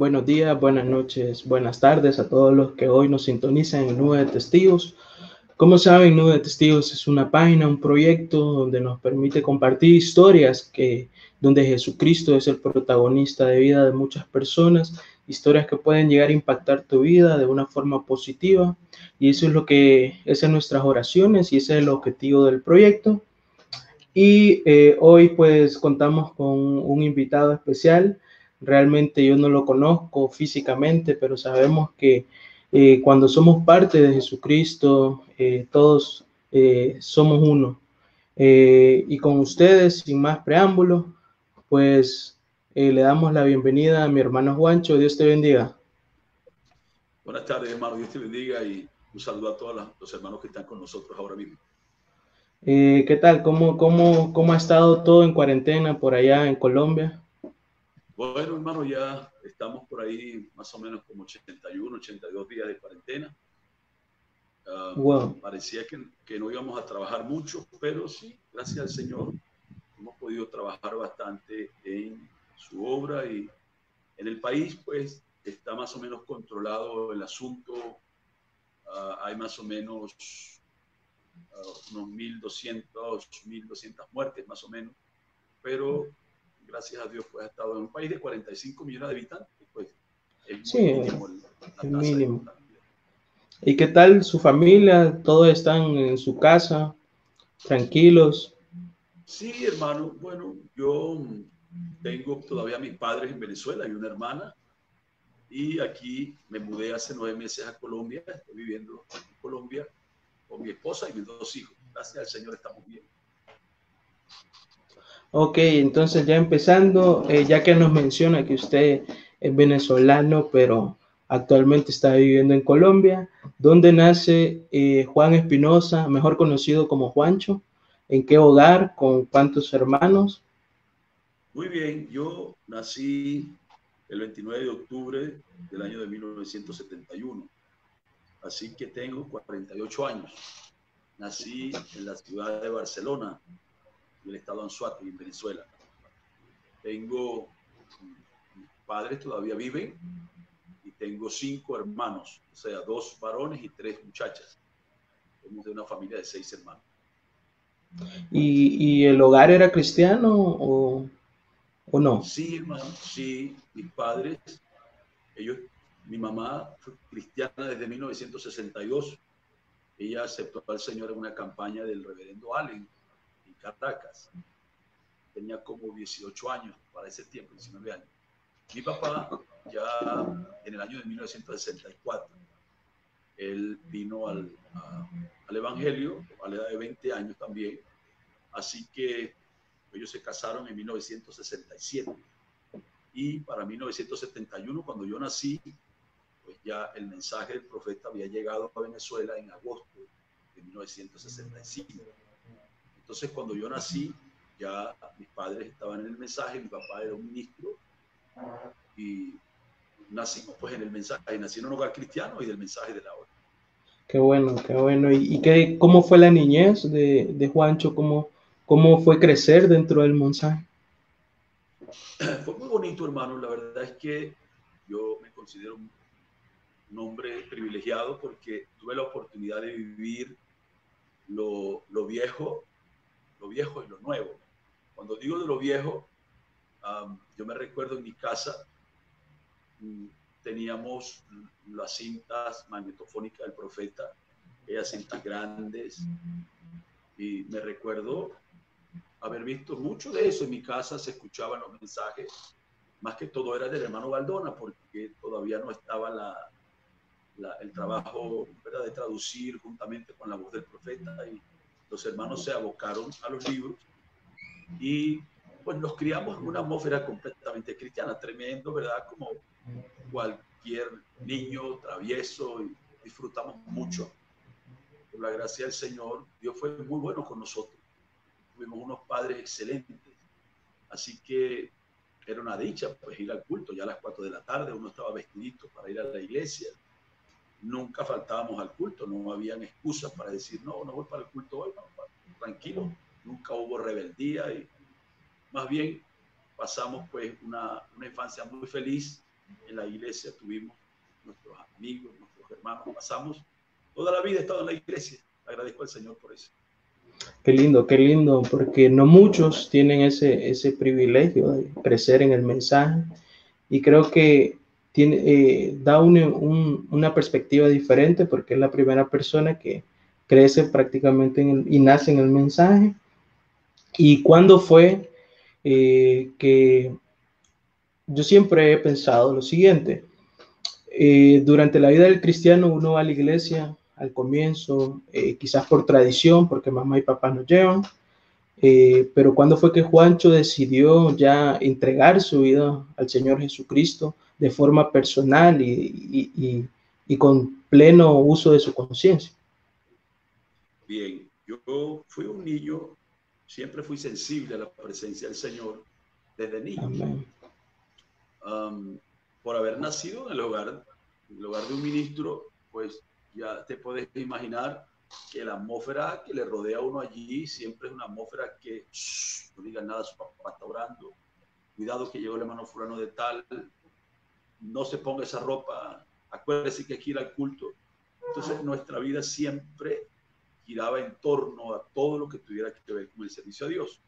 Buenos días, buenas noches, buenas tardes a todos los que hoy nos sintonizan en Nube de Testigos. Como saben, Nube de Testigos es una página, un proyecto donde nos permite compartir historias que, donde Jesucristo es el protagonista de vida de muchas personas, historias que pueden llegar a impactar tu vida de una forma positiva. Y eso es lo que, es en nuestras oraciones y ese es el objetivo del proyecto. Y eh, hoy pues contamos con un invitado especial Realmente yo no lo conozco físicamente, pero sabemos que eh, cuando somos parte de Jesucristo, eh, todos eh, somos uno. y con ustedes, sin más preámbulos, pues le damos la bienvenida a mi hermano Juancho. Dios te bendiga. Buenas tardes, hermano. Dios te bendiga y un saludo a todos los hermanos que están con nosotros ahora mismo. ¿Qué tal? ¿Cómo, cómo, ¿Cómo ha estado todo en cuarentena por allá en Colombia? Bueno, hermano, ya estamos por ahí más o menos como 81, 82 días de cuarentena. Uh, Parecía que, que, no íbamos a trabajar mucho, pero sí, gracias al Señor, hemos podido trabajar bastante en su obra y en el país, pues está más o menos controlado el asunto. Uh, hay más o menos unos 1.200, 1.200 muertes más o menos, pero gracias a Dios, pues ha estado en un país de 45 millones de habitantes, pues es sí, mínimo el, mínimo. ¿Y qué tal su familia? ¿Todos están en su casa, tranquilos? Sí, hermano. Bueno, yo tengo todavía mis padres en Venezuela y una hermana. Y aquí me mudé hace nueve meses a Colombia. Estoy viviendo en Colombia con mi esposa y mis dos hijos. Gracias al Señor estamos bien. Ok, entonces ya empezando, eh, ya que nos menciona que usted es venezolano, pero actualmente está viviendo en Colombia, ¿dónde nace eh, Juan Espinosa, mejor conocido como Juancho? ¿En qué hogar? ¿Con cuántos hermanos? Muy bien, yo nací el 29 de octubre del año de 1971, así que tengo 48 años. Nací en la ciudad de Barcelona, del estado Anzuate, en Venezuela. Tengo, mis padres todavía viven y tengo cinco hermanos, o sea, dos varones y tres muchachas. Somos de una familia de seis hermanos. ¿Y, y el hogar era cristiano o, o no? Sí, hermano, sí. Mis padres, ellos, mi mamá fue cristiana desde 1962. Ella aceptó al Señor en una campaña del reverendo Allen Caracas. Tenía como 18 años para ese tiempo, 19 años. Mi papá ya en el año de 1964, él vino al, al Evangelio a la edad de 20 años también. Así que ellos se casaron en 1967. Y para 1971, cuando yo nací, pues ya el mensaje del profeta había llegado a Venezuela en agosto de 1965. Entonces, cuando yo nací, ya mis padres estaban en el mensaje, mi papá era un ministro y nacimos pues en el mensaje, nací en un hogar cristiano y del mensaje de la hora. Qué bueno, qué bueno. ¿Y, qué, cómo fue la niñez de, de Juancho? ¿Cómo, ¿Cómo fue crecer dentro del mensaje? Fue muy bonito, hermano. La verdad es que yo me considero un, hombre privilegiado porque tuve la oportunidad de vivir lo, lo viejo lo viejo y lo nuevo. Cuando digo de lo viejo, yo me recuerdo en mi casa, mm, teníamos las cintas magnetofónicas del profeta, aquellas cintas grandes, y me recuerdo haber visto mucho de eso en mi casa, se escuchaban los mensajes, más que todo era del hermano Baldona, porque todavía no estaba la, el trabajo ¿verdad? de traducir juntamente con la voz del profeta y los hermanos se abocaron a los libros y pues nos criamos en una atmósfera completamente cristiana, tremendo, ¿verdad? Como cualquier niño travieso y disfrutamos mucho. Por la gracia del Señor, Dios fue muy bueno con nosotros. Tuvimos unos padres excelentes. Así que era una dicha pues ir al culto. Ya a las 4 de la tarde uno estaba vestidito para ir a la iglesia nunca faltábamos al culto, no habían excusas para decir, no, no voy para el culto hoy, tranquilo, nunca hubo rebeldía y más bien pasamos pues una, una infancia muy feliz en la iglesia, tuvimos nuestros amigos, nuestros hermanos, pasamos toda la vida he estado en la iglesia. Agradezco al Señor por eso. Qué lindo, qué lindo, porque no muchos tienen ese, ese privilegio de crecer en el mensaje y creo que tiene, eh, da una perspectiva diferente porque es la primera persona que crece prácticamente y nace en el mensaje. ¿Y cuándo fue eh, que yo siempre he pensado lo siguiente? Eh, durante la vida del cristiano uno va a la iglesia al comienzo, eh, quizás por tradición, porque mamá y papá nos llevan. Pero ¿cuándo fue que Juancho decidió ya entregar su vida al Señor Jesucristo de forma personal y, y, y, con pleno uso de su conciencia? Bien, yo fui un niño, siempre fui sensible a la presencia del Señor desde niño. por haber nacido en el hogar, en el hogar de un ministro, pues ya te puedes imaginar que la atmósfera que le rodea a uno allí siempre es una atmósfera que no digan nada, su papá está orando, cuidado que llegó el hermano fulano de tal, no se ponga esa ropa, acuérdese que aquí era el culto. Entonces nuestra vida siempre giraba en torno a todo lo que tuviera que ver con el servicio a Dios.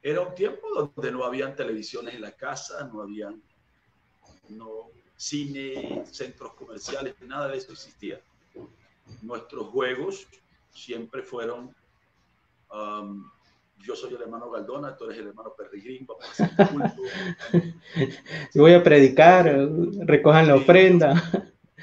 Era un tiempo donde no habían televisiones en la casa, no habían no, cine, centros comerciales, nada de eso existía. Nuestros juegos siempre fueron, um, yo soy el hermano Galdona, tú eres el hermano Perrigrín, vamos a hacer culto. Si voy a predicar, recojan la ofrenda.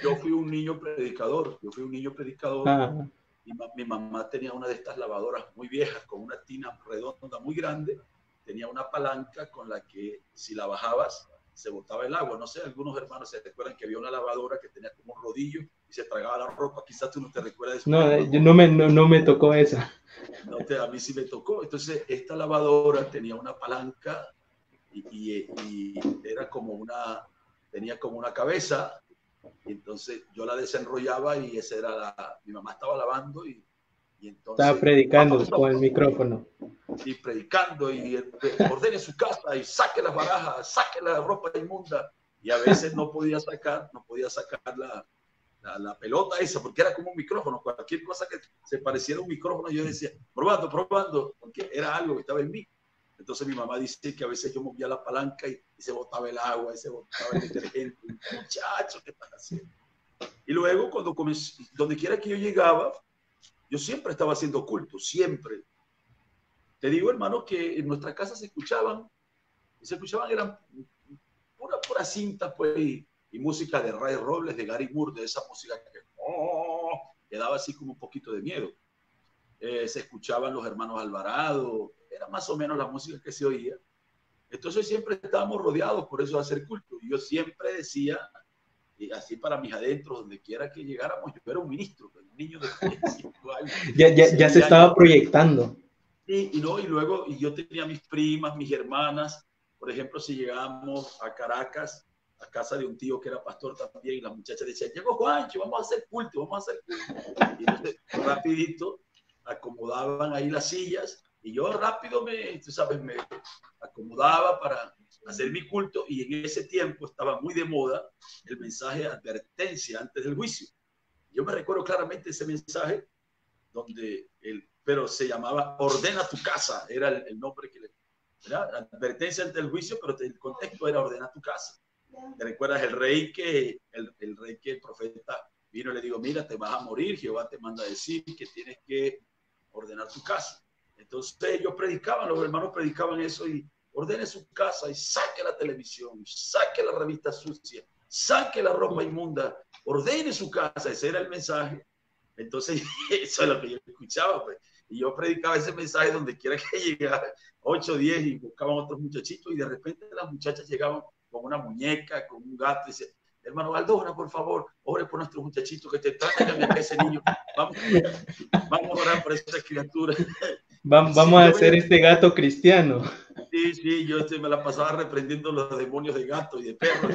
Yo fui un niño predicador, yo fui un niño predicador. Ah. Mi, mi mamá tenía una de estas lavadoras muy viejas con una tina redonda muy grande, tenía una palanca con la que si la bajabas se botaba el agua. No sé, algunos hermanos se recuerdan que había una lavadora que tenía como un rodillo y se tragaba la ropa. Quizás tú no te recuerdas. No, yo no me, no, me tocó esa. No, a mí sí me tocó. Entonces, esta lavadora tenía una palanca y, era como una, tenía como una cabeza. Y entonces yo la desenrollaba y esa era la, mi mamá estaba lavando y estaba predicando con el micrófono. Y predicando y ordene su casa y saque las barajas, saque la ropa inmunda. Y a veces no podía sacar, no podía sacar la, la, pelota esa, porque era como un micrófono. Cualquier cosa que se pareciera a un micrófono, yo decía, probando, probando, porque era algo que estaba en mí. Entonces mi mamá dice que a veces yo movía la palanca y, se botaba el agua y se botaba el detergente. Muchacho, ¿qué estás haciendo? Y luego, cuando comencé, donde quiera que yo llegaba, yo siempre estaba haciendo culto, siempre. Te digo, hermano, que en nuestra casa se escuchaban, se escuchaban, eran pura, pura cinta, pues, y, música de Ray Robles, de Gary Moore, de esa música que, oh, daba así como un poquito de miedo. Eh, se escuchaban los hermanos Alvarado, era más o menos la música que se oía. Entonces siempre estábamos rodeados por eso de hacer culto. Y yo siempre decía, y así para mis adentros, donde quiera que llegáramos, yo era un ministro, un niño de 5 años. ya, ya, ya se estaba proyectando. Sí, y, no, y luego y yo tenía mis primas, mis hermanas, por ejemplo, si llegábamos a Caracas, a casa de un tío que era pastor también, y las muchachas decían, llegó Juancho, vamos a hacer culto, vamos a hacer culto. Rapidito, acomodaban ahí las sillas, y yo rápido me, tú sabes, me acomodaba para hacer mi culto y en ese tiempo estaba muy de moda el mensaje de advertencia antes del juicio. Yo me recuerdo claramente ese mensaje donde el, pero se llamaba ordena tu casa, era el, nombre que le, era advertencia antes del juicio, pero el contexto era ordena tu casa. ¿Te recuerdas el rey que el, el rey que el profeta vino y le digo, mira, te vas a morir, Jehová te manda a decir que tienes que ordenar tu casa. Entonces ellos predicaban, los hermanos predicaban eso y ordene su casa y saque la televisión, saque la revista sucia, saque la ropa inmunda, ordene su casa, ese era el mensaje. Entonces, eso es lo que yo escuchaba, pues. Y yo predicaba ese mensaje donde quiera que llegara, 8, 10, y buscaban otros muchachitos, y de repente las muchachas llegaban con una muñeca, con un gato, y decían, hermano Valdona, por favor, ore por nuestros muchachitos que te traigan a ese niño. Vamos, vamos a orar por esa criatura. Vamos, a hacer este gato cristiano. Sí, sí, yo me la pasaba reprendiendo los demonios de gato y de perro.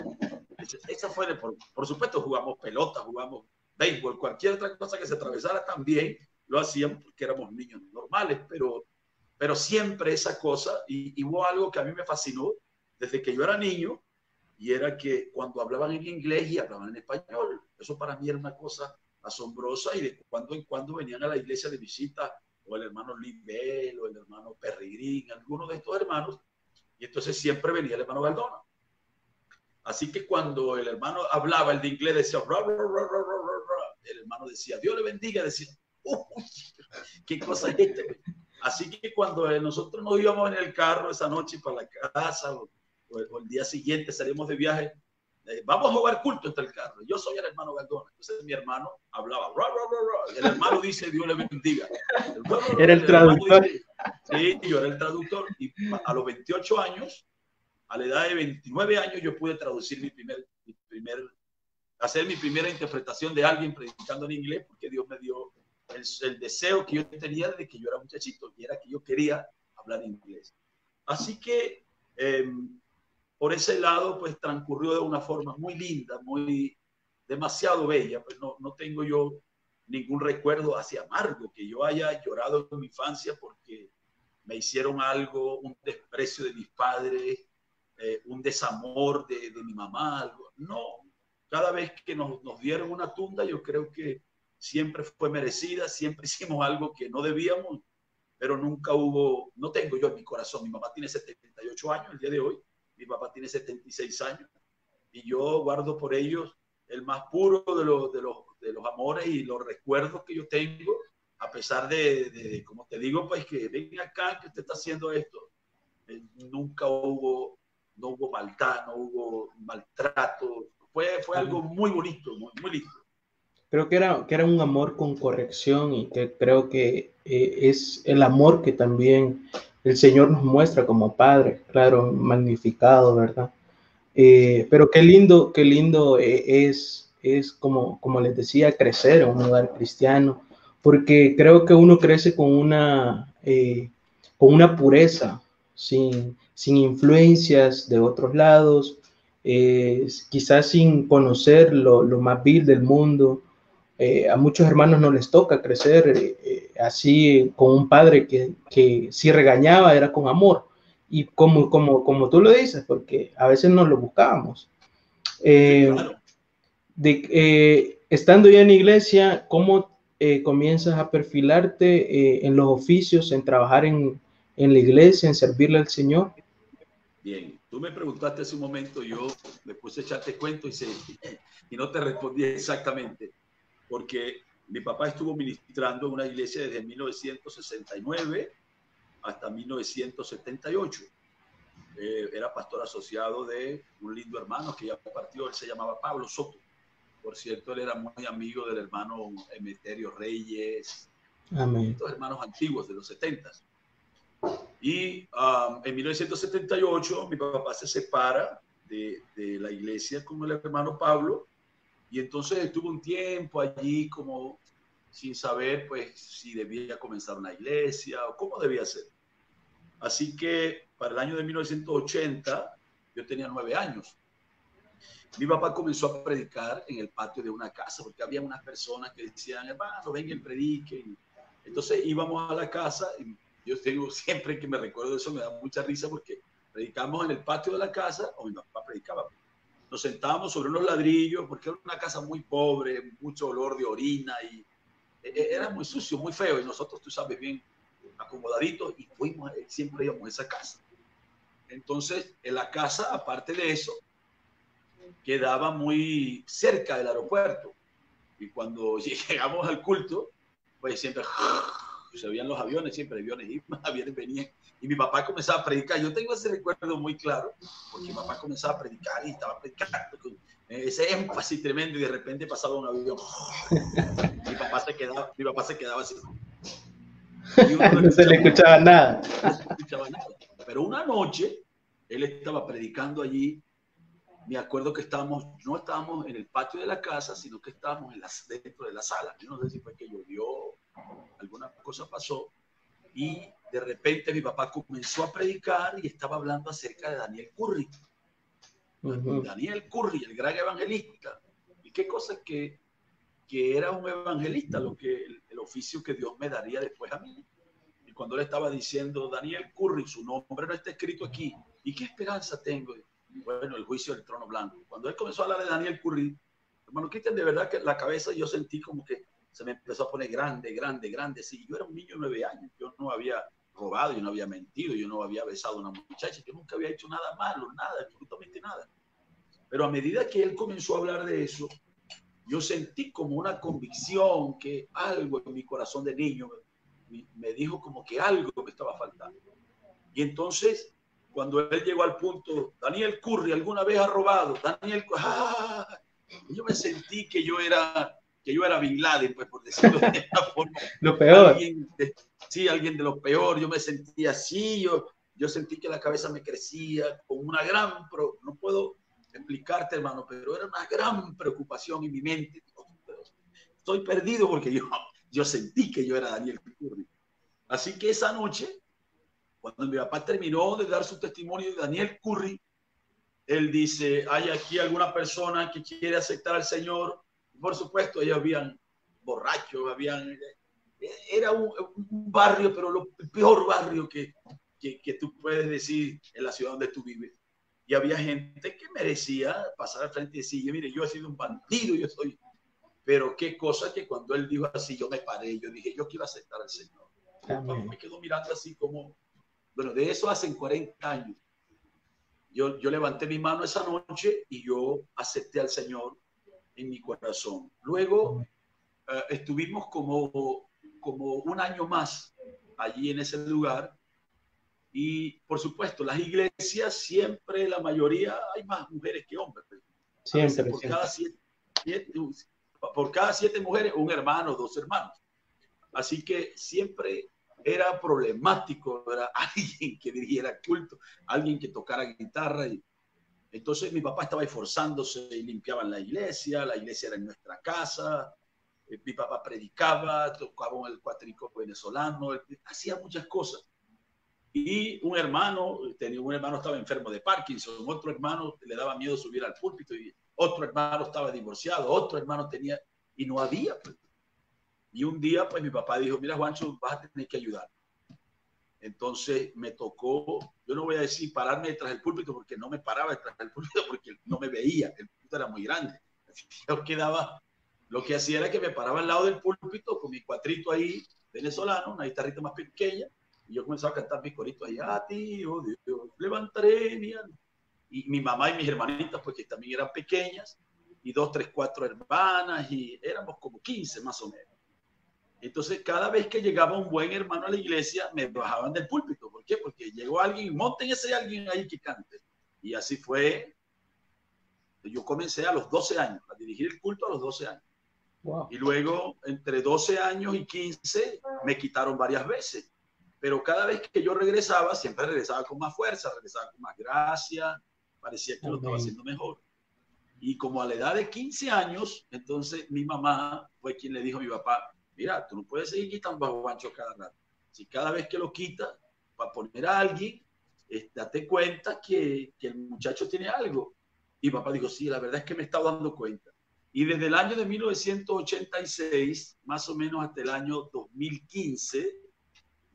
Esa fue, por, por supuesto, jugamos pelota, jugamos béisbol, cualquier otra cosa que se atravesara también lo hacíamos porque éramos niños normales, pero pero siempre esa cosa, y, hubo algo que a mí me fascinó desde que yo era niño, y era que cuando hablaban en inglés y hablaban en español, eso para mí era una cosa asombrosa y de cuando en cuando venían a la iglesia de visita o el hermano Limbel o el hermano Perrigrín, alguno de estos hermanos, y entonces siempre venía el hermano Galdona. Así que cuando el hermano hablaba el de inglés, decía, el hermano decía, Dios le bendiga, decía, ¿qué cosa es este? Así que cuando nosotros nos íbamos en el carro esa noche para la casa o, el día siguiente salimos de viaje, eh, vamos a jugar culto entre el carro. Yo soy el hermano Galdona. Entonces mi hermano hablaba, el hermano dice, Dios le bendiga. era el traductor. sí, yo era el traductor. Y a los 28 años, a la edad de 29 años, yo pude traducir mi primer, mi primer hacer mi primera interpretación de alguien predicando en inglés, porque Dios me dio el, deseo que yo tenía desde que yo era muchachito, y era que yo quería hablar inglés. Así que em, por ese lado, pues transcurrió de una forma muy linda, muy demasiado bella, pues no, no tengo yo ningún recuerdo hacia amargo, que yo haya llorado en mi infancia porque me hicieron algo, un desprecio de mis padres, eh, un desamor de, de, mi mamá, algo. No, cada vez que nos, nos dieron una tunda, yo creo que siempre fue merecida, siempre hicimos algo que no debíamos, pero nunca hubo, no tengo yo en mi corazón, mi mamá tiene 78 años el día de hoy, mi papá tiene 76 años, y yo guardo por ellos el más puro de los, de los, de los amores y los recuerdos que yo tengo, a pesar de, de, como te digo, pues que ven acá que usted está haciendo esto. Eh, nunca hubo, no hubo maldad, no hubo maltrato, fue, fue algo muy bonito, muy, muy lindo. Creo que era, que era un amor con corrección y que creo que eh, es el amor que también el Señor nos muestra como Padre, claro, magnificado, ¿verdad? Eh, pero qué lindo, qué lindo eh, es, es como, como les decía, crecer en un lugar cristiano, porque creo que uno crece con una, con una pureza, sin, sin influencias de otros lados, eh, quizás sin conocer lo, más vil del mundo. Eh, a muchos hermanos no les toca crecer eh, así con un padre que, que, si regañaba era con amor. Y como, como, como tú lo dices, porque a veces no lo buscábamos. de, estando ya en iglesia, ¿cómo comienzas a perfilarte en los oficios, en trabajar en, en la iglesia, en servirle al Señor? Bien, Tú me preguntaste hace un momento, yo me puse a echarte cuento y, y no te respondí exactamente, porque mi papá estuvo ministrando en una iglesia desde 1969 hasta 1978. Eh, era pastor asociado de un lindo hermano que ya partió, él se llamaba Pablo Soto. Por cierto, él era muy amigo del hermano Emeterio Reyes, Amén. estos hermanos antiguos de los 70. Y um, en 1978 mi papá se separa de, de, la iglesia con el hermano Pablo y entonces estuvo un tiempo allí como sin saber pues si debía comenzar una iglesia o cómo debía ser. Así que para el año de 1980 yo tenía nueve años. Mi papá comenzó a predicar en el patio de una casa porque había unas personas que decían, hermano, vengan, prediquen. Entonces íbamos a la casa y yo tengo siempre que me recuerdo eso, me da mucha risa porque predicamos en el patio de la casa, o mi papá predicaba. Nos sentábamos sobre unos ladrillos porque era una casa muy pobre, mucho olor de orina y e, e, era muy sucio, muy feo. Y nosotros, tú sabes, bien acomodaditos y fuimos, eh, siempre íbamos a esa casa. Entonces, en la casa, aparte de eso, quedaba muy cerca del aeropuerto. Y cuando llegamos al culto, pues siempre se veían los aviones, siempre aviones iban, aviones venían. Y mi papá comenzaba a predicar. Yo tengo ese recuerdo muy claro, porque mi papá comenzaba a predicar y estaba predicando con ese énfasis tremendo y de repente pasaba un avión. mi, papá se quedaba, mi papá se quedaba así. no se le escuchaba nada. No se escuchaba nada. Pero una noche, él estaba predicando allí me acuerdo que estábamos, no estábamos en el patio de la casa, sino que estábamos en la, dentro de la sala. Yo no sé si fue que llovió, alguna cosa pasó, y de repente mi papá comenzó a predicar y estaba hablando acerca de Daniel Curry. Daniel Curry, el gran evangelista. Y qué cosa que, que era un evangelista, lo que el, oficio que Dios me daría después a mí. Y cuando él estaba diciendo, Daniel Curry, su nombre no está escrito aquí, ¿y qué esperanza tengo? Bueno, el juicio del trono blanco. Cuando él comenzó a hablar de Daniel Curry, hermano Cristian, de verdad que la cabeza yo sentí como que se me empezó a poner grande, grande, grande. Sí, yo era un niño de nueve años, yo no había robado, yo no había mentido, yo no había besado a una muchacha, yo nunca había hecho nada malo, nada, absolutamente nada. Pero a medida que él comenzó a hablar de eso, yo sentí como una convicción que algo en mi corazón de niño me dijo como que algo me estaba faltando. Y entonces, cuando él llegó al punto, Daniel Curry alguna vez ha robado, Daniel, ¡ah! yo me sentí que yo era que yo era Bin Laden, pues por decirlo de esta forma. Lo peor. sí, alguien de lo peor. Yo me sentía así, yo, yo sentí que la cabeza me crecía con una gran, no puedo explicarte, hermano, pero era una gran preocupación en mi mente. Estoy perdido porque yo, yo sentí que yo era Daniel Curry. Así que esa noche, cuando mi papá terminó de dar su testimonio de Daniel Curry, él dice, hay aquí alguna persona que quiere aceptar al Señor. Por supuesto, ellos habían borrachos, habían... Era un, barrio, pero el peor barrio que, que, que tú puedes decir en la ciudad donde tú vives y había gente que merecía pasar al frente y decir, mire, yo he sido un bandido, yo soy... Pero qué cosa que cuando él dijo así, yo me paré, yo dije, yo quiero aceptar al Señor. Me quedo mirando así como, bueno, de eso hacen 40 años. Yo, yo levanté mi mano esa noche y yo acepté al Señor en mi corazón. Luego eh, estuvimos como, como un año más allí en ese lugar y por supuesto, las iglesias siempre, la mayoría, hay más mujeres que hombres. Siempre. Por, Cada siete, por cada siete mujeres, un hermano, dos hermanos. Así que siempre era problemático, era alguien que dirigiera culto, alguien que tocara guitarra. Y, entonces mi papá estaba esforzándose y limpiaban la iglesia, la iglesia era en nuestra casa, eh, mi papá predicaba, tocaba el cuatrico venezolano, hacía muchas cosas. Y un hermano, tenía un hermano estaba enfermo de Parkinson, otro hermano le daba miedo subir al púlpito y otro hermano estaba divorciado, otro hermano tenía y no había. Pues. Y un día, pues mi papá dijo, mira Juancho, vas a tener que ayudar. Entonces me tocó, yo no voy a decir pararme detrás del púlpito porque no me paraba detrás del púlpito porque no me veía, el púlpito era muy grande. Yo quedaba, lo que hacía era que me paraba al lado del púlpito con mi cuatrito ahí venezolano, una guitarrita más pequeña, y yo comenzaba a cantar mis coritos ahí, ah, tío, Dios, levantaré mi alma. Y mi mamá y mis hermanitas, pues que también eran pequeñas, y dos, tres, cuatro hermanas, y éramos como 15 más o menos. Entonces, cada vez que llegaba un buen hermano a la iglesia, me bajaban del púlpito. ¿Por qué? Porque llegó alguien, monten ese alguien ahí que cante. Y así fue. Yo comencé a los 12 años, a dirigir el culto a los 12 años. Y luego, entre 12 años y 15, me quitaron varias veces pero cada vez que yo regresaba, siempre regresaba con más fuerza, regresaba con más gracia, parecía que lo estaba haciendo mejor. Y como a la edad de 15 años, entonces mi mamá fue quien le dijo a mi papá, mira, tú no puedes seguir quitando bajo ancho cada rato. Si cada vez que lo quitas, para poner a alguien, date cuenta que, que el muchacho tiene algo. Y papá dijo, sí, la verdad es que me estaba dando cuenta. Y desde el año de 1986, más o menos hasta el año 2015,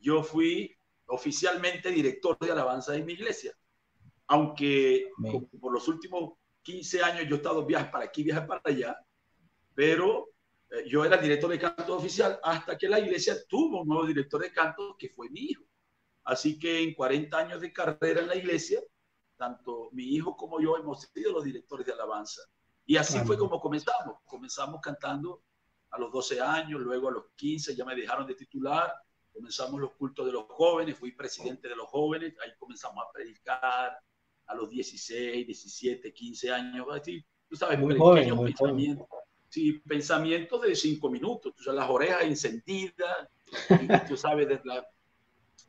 yo fui oficialmente director de alabanza de mi iglesia. Aunque por los últimos 15 años yo he estado viajes para aquí, viajes para allá, pero yo era director de canto oficial hasta que la iglesia tuvo un nuevo director de canto que fue mi hijo. Así que en 40 años de carrera en la iglesia, tanto mi hijo como yo hemos sido los directores de alabanza. Y así fue como comenzamos. Comenzamos cantando a los 12 años, luego a los 15 ya me dejaron de titular comenzamos los cultos de los jóvenes, fui presidente de los jóvenes, ahí comenzamos a predicar a los 16, 17, 15 años, así, tú sabes, muy pequeños pensamientos. Sí, pensamientos de cinco minutos, tú sabes, las orejas encendidas, y tú sabes, de la,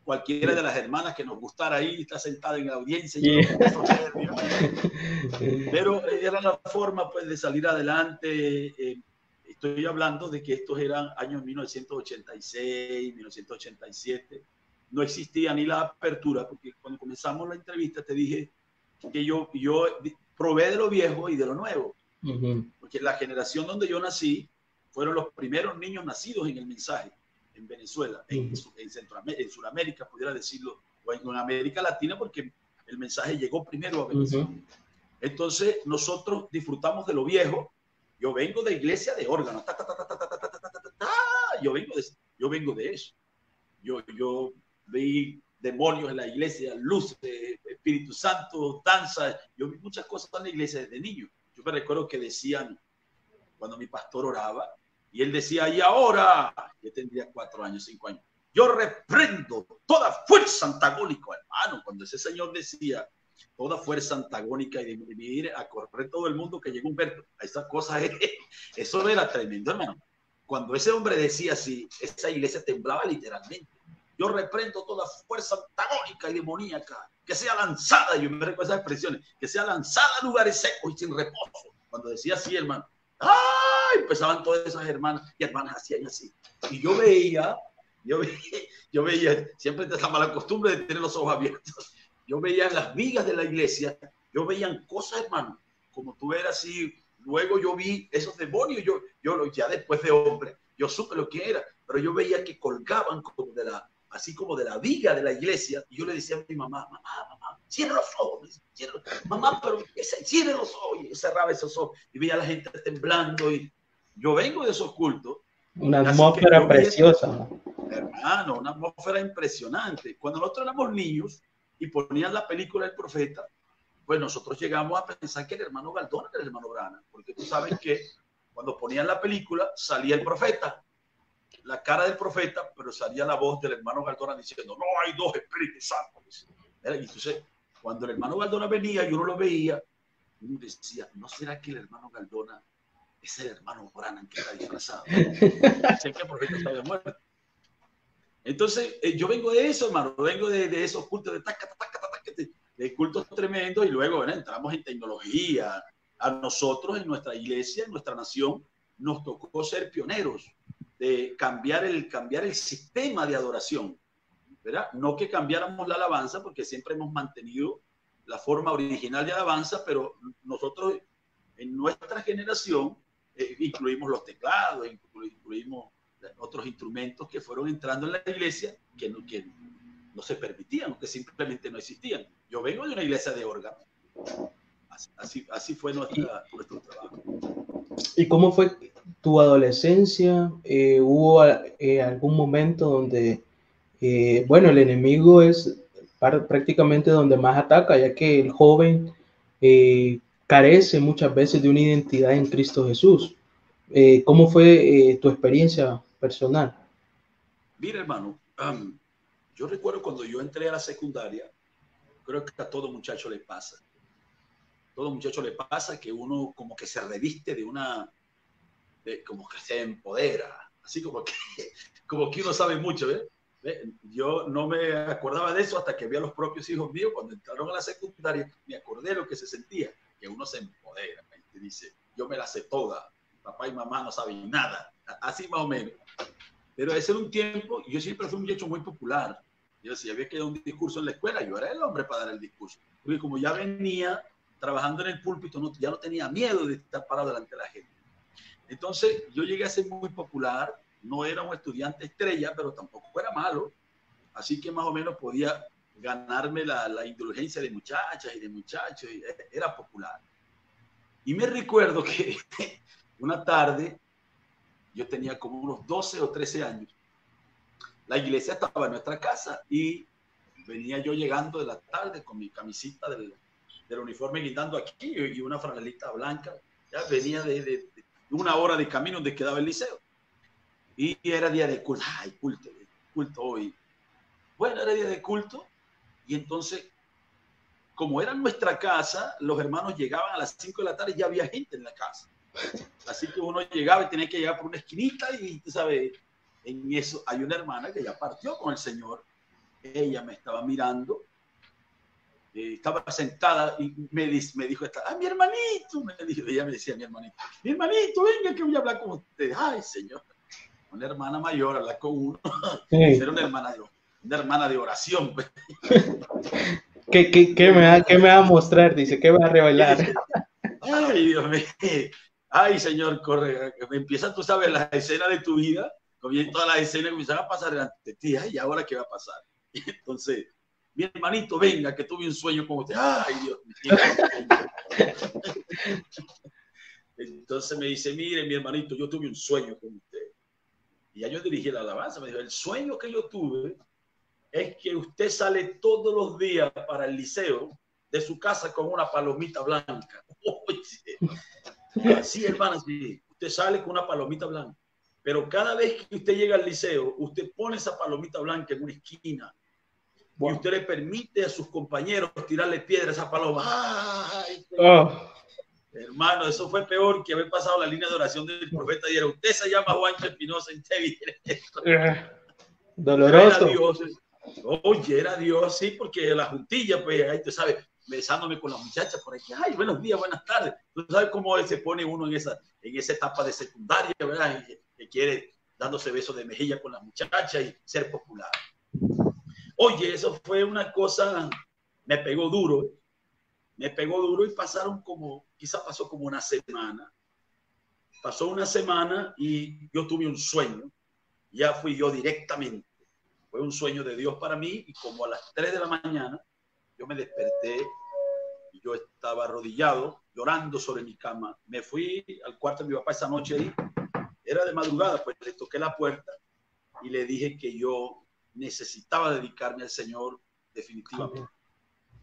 cualquiera de las hermanas que nos gustara ahí está sentada en la audiencia. Pero era la forma pues, de salir adelante. Eh, estoy hablando de que estos eran años 1986, 1987. No existía ni la apertura, porque cuando comenzamos la entrevista te dije que yo, yo probé de lo viejo y de lo nuevo. Porque la generación donde yo nací fueron los primeros niños nacidos en el mensaje. en Venezuela, en, en, Centroamérica, en Sudamérica, pudiera decirlo, o en, América Latina, porque el mensaje llegó primero a Venezuela. Entonces, nosotros disfrutamos de lo viejo. Yo vengo de iglesia de órganos. yo, vengo de, yo vengo de eso. Yo, yo vi demonios en la iglesia, luces, Espíritu Santo, danza. Yo vi muchas cosas en la iglesia desde niño. Yo me recuerdo que decían, cuando mi pastor oraba, y él decía, y ahora, yo tendría cuatro años, cinco años, yo reprendo toda fuerza antagónica, hermano, cuando ese señor decía, toda fuerza antagónica y de, ir a correr todo el mundo que llegó Humberto, a esa cosa, eso era tremendo, hermano. Cuando ese hombre decía así, esa iglesia temblaba literalmente. Yo reprendo toda fuerza antagónica y demoníaca que sea lanzada, yo me recuerdo esas expresiones, que sea lanzada a lugares secos y sin reposo. Cuando decía así, hermano, ¡ay! Empezaban todas esas hermanas y hermanas hacían así. Y yo veía, yo veía, yo veía, siempre esa mala costumbre de tener los ojos abiertos. Yo veía las vigas de la iglesia, yo veía cosas, hermano, como tú eras así. Luego yo vi esos demonios, yo, yo ya después de hombre, yo supe lo que era, pero yo veía que colgaban como de la, así como de la viga de la iglesia, y yo le decía a mi mamá, mamá, mamá, cierra los ojos, cierra, mamá, pero cierra los ojos, y cerraba esos ojos, y veía a la gente temblando, y yo vengo de esos cultos. Una atmósfera preciosa. Hermano, una atmósfera impresionante. Cuando nosotros éramos niños y ponían la película El Profeta, pues nosotros llegamos a pensar que el hermano Galdón era el hermano Brana, porque tú sabes que cuando ponían la película salía el profeta, la cara del profeta, pero salía la voz del hermano Galdona diciendo, no hay dos Espíritus Santos. Y entonces, cuando el hermano Galdona venía y uno lo veía, uno decía, ¿no será que el hermano Galdona es el hermano Branham que está disfrazado? sé que el profeta estaba muerto. Entonces, eh, yo vengo de eso, hermano, vengo de, de esos cultos de, taca, taca, taca, de, de cultos tremendos y luego bueno, entramos en tecnología. A nosotros, en nuestra iglesia, en nuestra nación, nos tocó ser pioneros de cambiar el, cambiar el sistema de adoración, ¿verdad? No que cambiáramos la alabanza, porque siempre hemos mantenido la forma original de alabanza, pero nosotros en nuestra generación eh, incluimos los teclados, incluimos otros instrumentos que fueron entrando en la iglesia que no, que no se permitían, que simplemente no existían. Yo vengo de una iglesia de órgano. Así, así, fue nuestra, nuestro trabajo. ¿Y cómo fue tu adolescencia, eh, hubo eh, algún momento donde, eh, bueno, el enemigo es prácticamente donde más ataca, ya que el joven carece muchas veces de una identidad en Cristo Jesús. ¿Cómo fue tu experiencia personal? Mira, hermano, yo recuerdo cuando yo entré a la secundaria, creo que a todo muchacho le pasa. Todo muchacho le pasa que uno como que se reviste de una como que se empodera, así como que, como que uno sabe mucho, ¿ves? Yo no me acordaba de eso hasta que vi a los propios hijos míos cuando entraron a la secundaria, me acordé de lo que se sentía, que uno se empodera, dice, yo me la sé toda, papá y mamá no saben nada, así más o menos. Pero ese era un tiempo, yo siempre fui un muchacho muy popular. Yo si había que dar un discurso en la escuela, yo era el hombre para dar el discurso. Porque como ya venía trabajando en el púlpito, no, ya no tenía miedo de estar parado delante de la gente. Entonces yo llegué a ser muy popular, no era un estudiante estrella, pero tampoco era malo, así que más o menos podía ganarme la, la indulgencia de muchachas y de muchachos, y era popular. Y me recuerdo que una tarde, yo tenía como unos 12 o 13 años, la iglesia estaba en nuestra casa y venía yo llegando de la tarde con mi camisita del, del uniforme guindando aquí y una franelita blanca. Ya venía de, una hora de camino donde quedaba el liceo. Y era día de culto. Hoy. Bueno, era día de culto. Y entonces, como era nuestra casa, los hermanos llegaban a las 5 de la tarde y ya había gente en la casa. Así que uno llegaba y tenía que llegar por una esquinita y, sabes, en eso hay una hermana que ya partió con el Señor. Ella me estaba mirando eh, estaba sentada y me, me dijo, esta, ah, mi hermanito, me dijo, ella me decía, mi hermanito, mi hermanito, venga que voy a hablar con usted. Ay, señor, una hermana mayor, hablar con uno, ser una hermana de, una hermana de oración. Pues. ¿Qué, qué, qué, me va, ¿Qué me va a mostrar? Dice, ¿qué va a revelar? Ay, Dios mío. Ay, Señor, corre. Empieza, tú sabes, la escena de tu vida toda la escena comenzaba a pasar delante de ti, ay, ¿ahora qué va a pasar? Y entonces, mi hermanito, venga, que tuve un sueño con usted. Ay, Dios mío. Entonces me dice, mire, mi hermanito, yo tuve un sueño con usted. Y yo dirigí la alabanza, me dijo, el sueño que yo tuve es que usted sale todos los días para el liceo de su casa con una palomita blanca. sí, hermana, sí. Usted sale con una palomita blanca. Pero cada vez que usted llega al liceo, usted pone esa palomita blanca en una esquina y usted le permite a sus compañeros tirarle piedras a paloma. Oh. Hermano, eso fue peor que haber pasado la línea de oración del profeta y era usted se llama Juancho Espinosa en eh, Doloroso. Era Dios. Oye, era Dios, sí, porque la juntilla, pues, ahí te sabes, besándome con las muchachas por aquí. Ay, buenos días, buenas tardes. Tú sabes cómo se pone uno en esa, en esa etapa de secundaria, ¿verdad? que quiere dándose besos de mejilla con las muchachas y ser popular. Oye, eso fue una cosa, me pegó duro, me pegó duro y pasaron como, quizá pasó como una semana. Pasó una semana y yo tuve un sueño, ya fui yo directamente. Fue un sueño de Dios para mí y como a las 3 de la mañana yo me desperté y yo estaba arrodillado, llorando sobre mi cama. Me fui al cuarto de mi papá esa noche ahí. Era de madrugada, pues le toqué la puerta y le dije que yo necesitaba dedicarme al Señor definitivamente.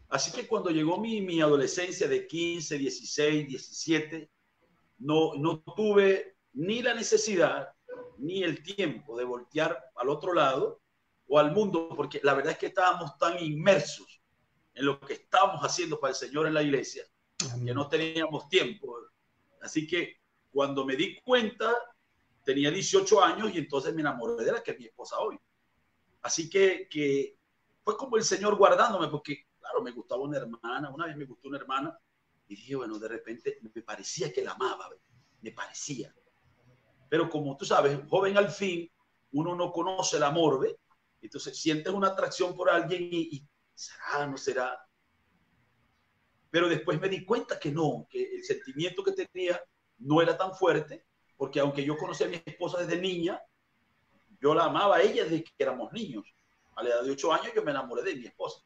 Así que cuando llegó mi, mi adolescencia de 15, 16, 17, no, no tuve ni la necesidad ni el tiempo de voltear al otro lado o al mundo, porque la verdad es que estábamos tan inmersos en lo que estábamos haciendo para el Señor en la iglesia, que no teníamos tiempo. Así que cuando me di cuenta, tenía 18 años y entonces me enamoré de la que es mi esposa hoy. Así que, fue como el Señor guardándome, porque, claro, me gustaba una hermana, una vez me gustó una hermana, y dije, bueno, de repente me parecía que la amaba, me parecía. Pero como tú sabes, joven al fin, uno no conoce el amor, ¿ve? Entonces sientes una atracción por alguien y, y será, no será. Pero después me di cuenta que no, que el sentimiento que tenía no era tan fuerte, porque aunque yo conocí a mi esposa desde niña, yo la amaba a ella desde que éramos niños. A la edad de ocho años yo me enamoré de mi esposa.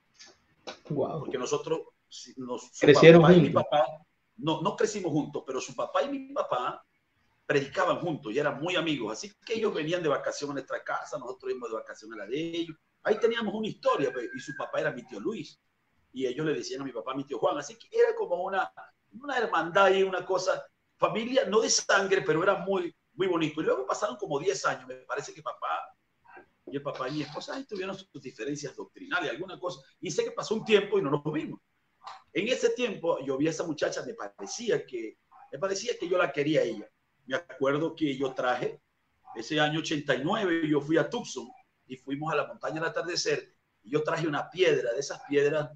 Porque nosotros, nos, crecieron juntos. Y mi papá, no, no crecimos juntos, pero su papá y mi papá predicaban juntos y eran muy amigos. Así que ellos venían de vacaciones a nuestra casa, nosotros íbamos de vacaciones a la de ellos. Ahí teníamos una historia, pues, y su papá era mi tío Luis. Y ellos le decían a mi papá, mi tío Juan. Así que era como una, una hermandad y una cosa, familia, no de sangre, pero era muy, muy bonito. Y luego pasaron como 10 años, me parece que papá y el papá y mi esposa tuvieron sus diferencias doctrinales, alguna cosa. Y sé que pasó un tiempo y no nos vimos. En ese tiempo yo vi a esa muchacha, me parecía que, me parecía que yo la quería a ella. Me acuerdo que yo traje, ese año 89, yo fui a Tucson y fuimos a la montaña al atardecer y yo traje una piedra, de esas piedras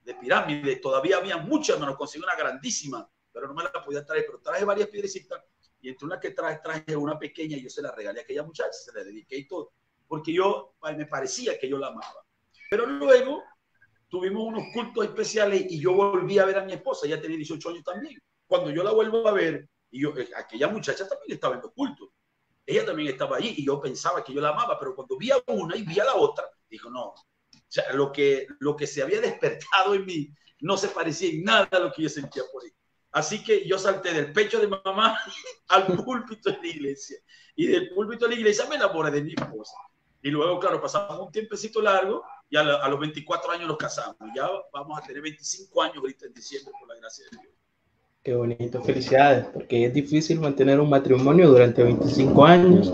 de pirámide. Todavía había muchas, me lo conseguí una grandísima, pero no me la podía traer, pero traje varias piedrecitas y entre una que traje, traje una pequeña y yo se la regalé a aquella muchacha, se la dediqué y todo, porque yo me parecía que yo la amaba. Pero luego tuvimos unos cultos especiales y yo volví a ver a mi esposa, ella tenía 18 años también. Cuando yo la vuelvo a ver, y yo, eh, aquella muchacha también estaba en los cultos, ella también estaba allí y yo pensaba que yo la amaba, pero cuando vi a una y vi a la otra, dijo, no, o sea, lo que, lo que se había despertado en mí no se parecía en nada a lo que yo sentía por ella. Así que yo salté del pecho de mamá al púlpito de la iglesia. Y del púlpito de la iglesia me enamoré de mi esposa. Y luego, claro, pasamos un tiempecito largo y a, los 24 años nos casamos. Ya vamos a tener 25 años ahorita en diciembre, por la gracia de Dios. Qué bonito, felicidades, porque es difícil mantener un matrimonio durante 25 años,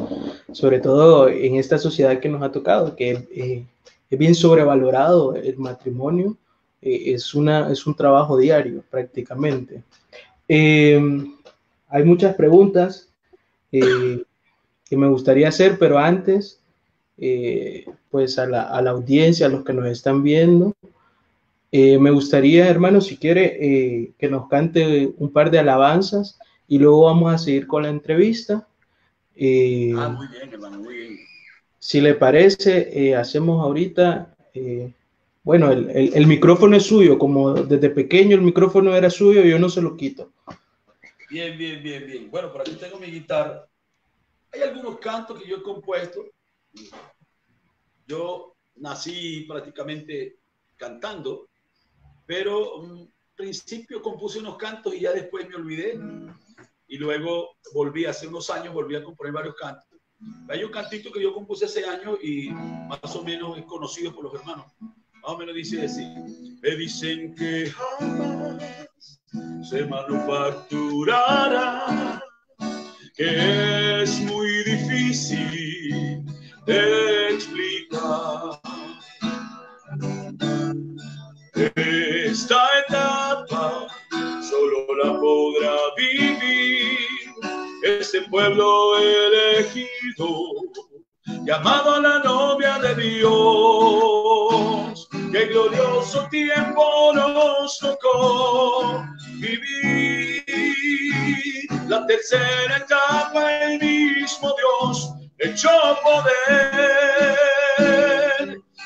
sobre todo en esta sociedad que nos ha tocado, que eh, es bien sobrevalorado el matrimonio, eh, es, una, es un trabajo diario prácticamente. Eh, hay muchas preguntas eh, que me gustaría hacer, pero antes, eh, pues a la, a la, audiencia, a los que nos están viendo, me gustaría, hermano, si quiere, que nos cante un par de alabanzas y luego vamos a seguir con la entrevista. ah, muy bien, hermano, muy bien. Si le parece, hacemos ahorita bueno, el, el, micrófono es suyo, como desde pequeño el micrófono era suyo, yo no se lo quito. Bien, bien, bien, bien. Bueno, por aquí tengo mi guitarra. Hay algunos cantos que yo he compuesto. Yo nací prácticamente cantando, pero en principio compuse unos cantos y ya después me olvidé. Y luego volví, hace unos años, volví a componer varios cantos. Hay un cantito que yo compuse hace años y más o menos es conocido por los hermanos. Más o menos dice así. Me dicen que jamás se manufacturará, que es muy difícil de explicar. Esta etapa solo la podrá vivir ese pueblo elegido, llamado a la novia de Dios. Qué glorioso tiempo nos tocó vivir. La tercera etapa, el mismo Dios echó poder.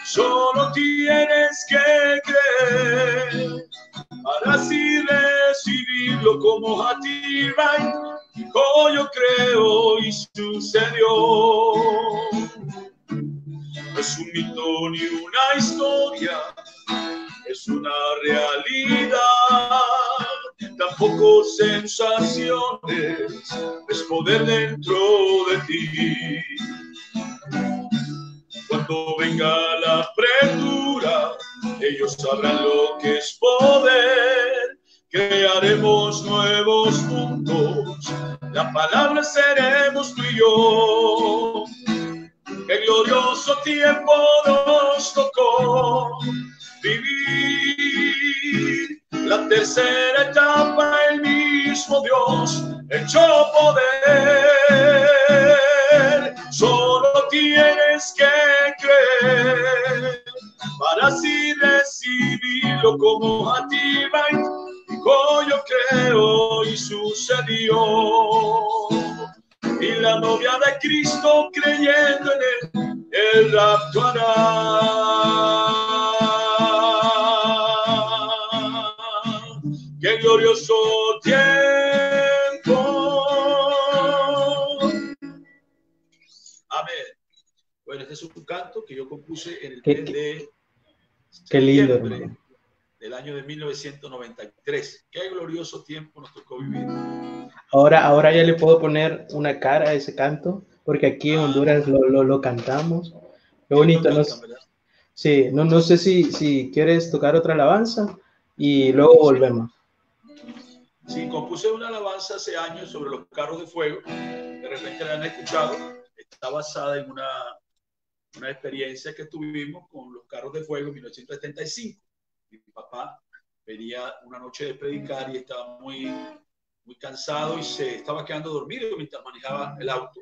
Solo tienes que creer para así recibirlo como a ti, Oh, yo creo y sucedió. No es un mito ni una historia, es una realidad. Tampoco sensaciones, es poder dentro de ti. Cuando venga la apertura, ellos sabrán lo que es poder. Crearemos nuevos mundos, la palabra seremos tú y yo. Qué glorioso tiempo nos tocó vivir. La tercera etapa, el mismo Dios echó poder. Solo tienes que creer para así recibirlo como a ti va. Yo creo y sucedió. Y la novia de Cristo creyendo en él, el rapto hará. Qué glorioso tiempo. Amén. Bueno, este es un canto que yo compuse en el mes de Qué lindo, Del año de 1993. Qué glorioso tiempo nos tocó vivir. Ahora, ahora ya le puedo poner una cara a ese canto, porque aquí en ah. Honduras lo, lo, cantamos. Qué bonito. No, sí, no, no sé si, si quieres tocar otra alabanza y luego volvemos. Sí, compuse una alabanza hace años sobre los carros de fuego. De repente la han escuchado. Está basada en una una experiencia que tuvimos con los carros de fuego en 1975. Mi papá venía una noche de predicar y estaba muy, muy cansado y se estaba quedando dormido mientras manejaba el auto.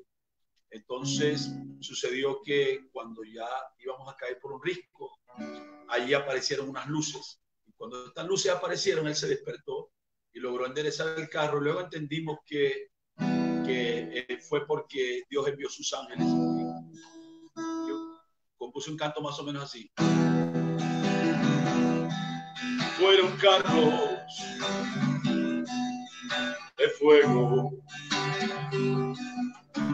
Entonces sucedió que cuando ya íbamos a caer por un risco, allí aparecieron unas luces. Y cuando estas luces aparecieron, él se despertó y logró enderezar el carro. Luego entendimos que, que eh, fue porque Dios envió sus ángeles compuse un canto más o menos así. Fueron carros de fuego,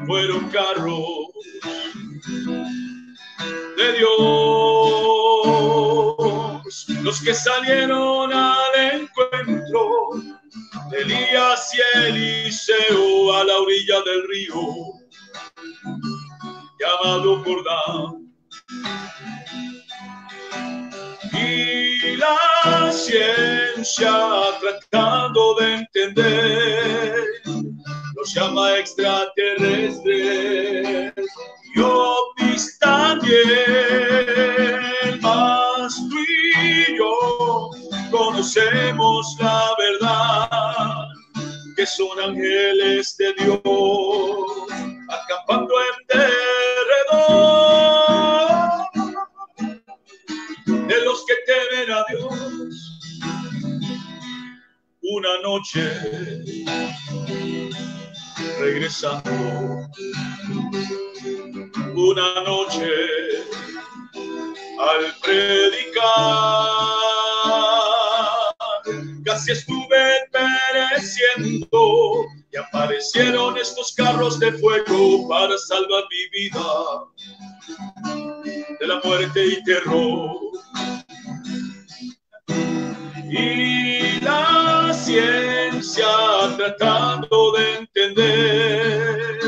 fueron carros de Dios, los que salieron al encuentro de Elías y Eliseo a la orilla del río, llamado Jordán y la ciencia tratando de entender. Los llama extraterrestres y ovnis también. Tú y yo conocemos la verdad que son ángeles de Dios acampando en de los que temen a Dios. Una noche regresando, una noche al predicar, casi estuve pereciendo y aparecieron estos carros de fuego para salvar mi vida de la muerte y terror. Y la ciencia tratando de entender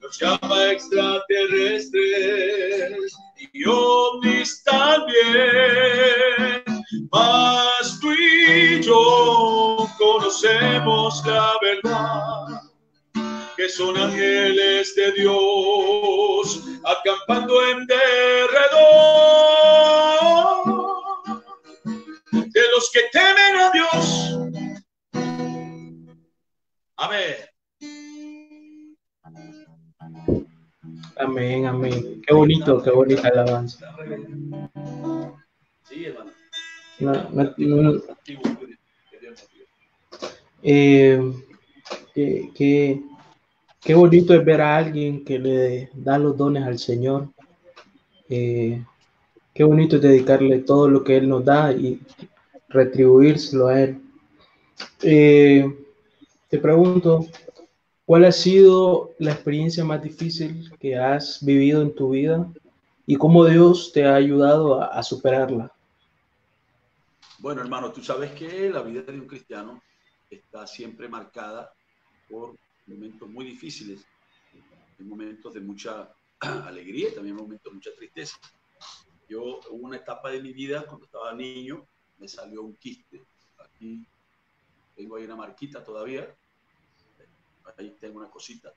nos llama extraterrestres y ovnis también. Mas tú yo conocemos la verdad que son ángeles de Dios acampando en derredor de los que temen a Dios. Amén. Amén, amén. Qué bonito, qué bonita alabanza. Sí, hermano. No, no, no, eh, qué, qué, qué bonito es ver a alguien que le da los dones al Señor. Eh, qué bonito es dedicarle todo lo que Él nos da y retribuírselo a Él. Eh, te pregunto, ¿cuál ha sido la experiencia más difícil que has vivido en tu vida y cómo Dios te ha ayudado a, a superarla? Bueno, hermano, tú sabes que la vida de un cristiano está siempre marcada por momentos muy difíciles, momentos de mucha alegría y también momentos de mucha tristeza. Yo, hubo una etapa de mi vida, cuando estaba niño, me salió un quiste. Aquí tengo ahí una marquita todavía. Ahí tengo una cosita.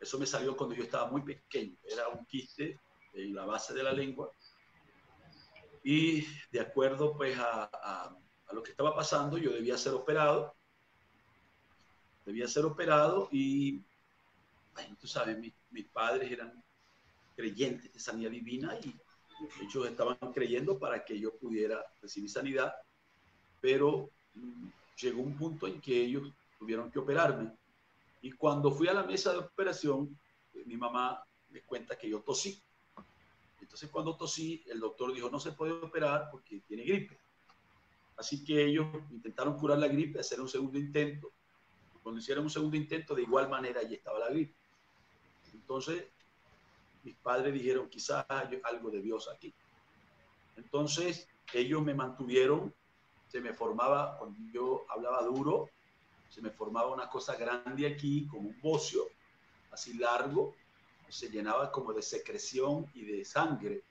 Eso me salió cuando yo estaba muy pequeño. Era un quiste en la base de la lengua. Y de acuerdo pues a, a, a lo que estaba pasando, yo debía ser operado debía ser operado y, tú sabes, mi, mis padres eran creyentes de sanidad divina y ellos estaban creyendo para que yo pudiera recibir sanidad, pero mm, llegó un punto en que ellos tuvieron que operarme. Y cuando fui a la mesa de operación, mi mamá me cuenta que yo tosí. Entonces cuando tosí, el doctor dijo, no se puede operar porque tiene gripe. Así que ellos intentaron curar la gripe, hacer un segundo intento, cuando hicieron un segundo intento, de igual manera allí estaba la gripe. Entonces, mis padres dijeron, quizás hay algo de Dios aquí. Entonces, ellos me mantuvieron, se me formaba, cuando yo hablaba duro, se me formaba una cosa grande aquí, como un bocio, así largo, se llenaba como de secreción y de sangre.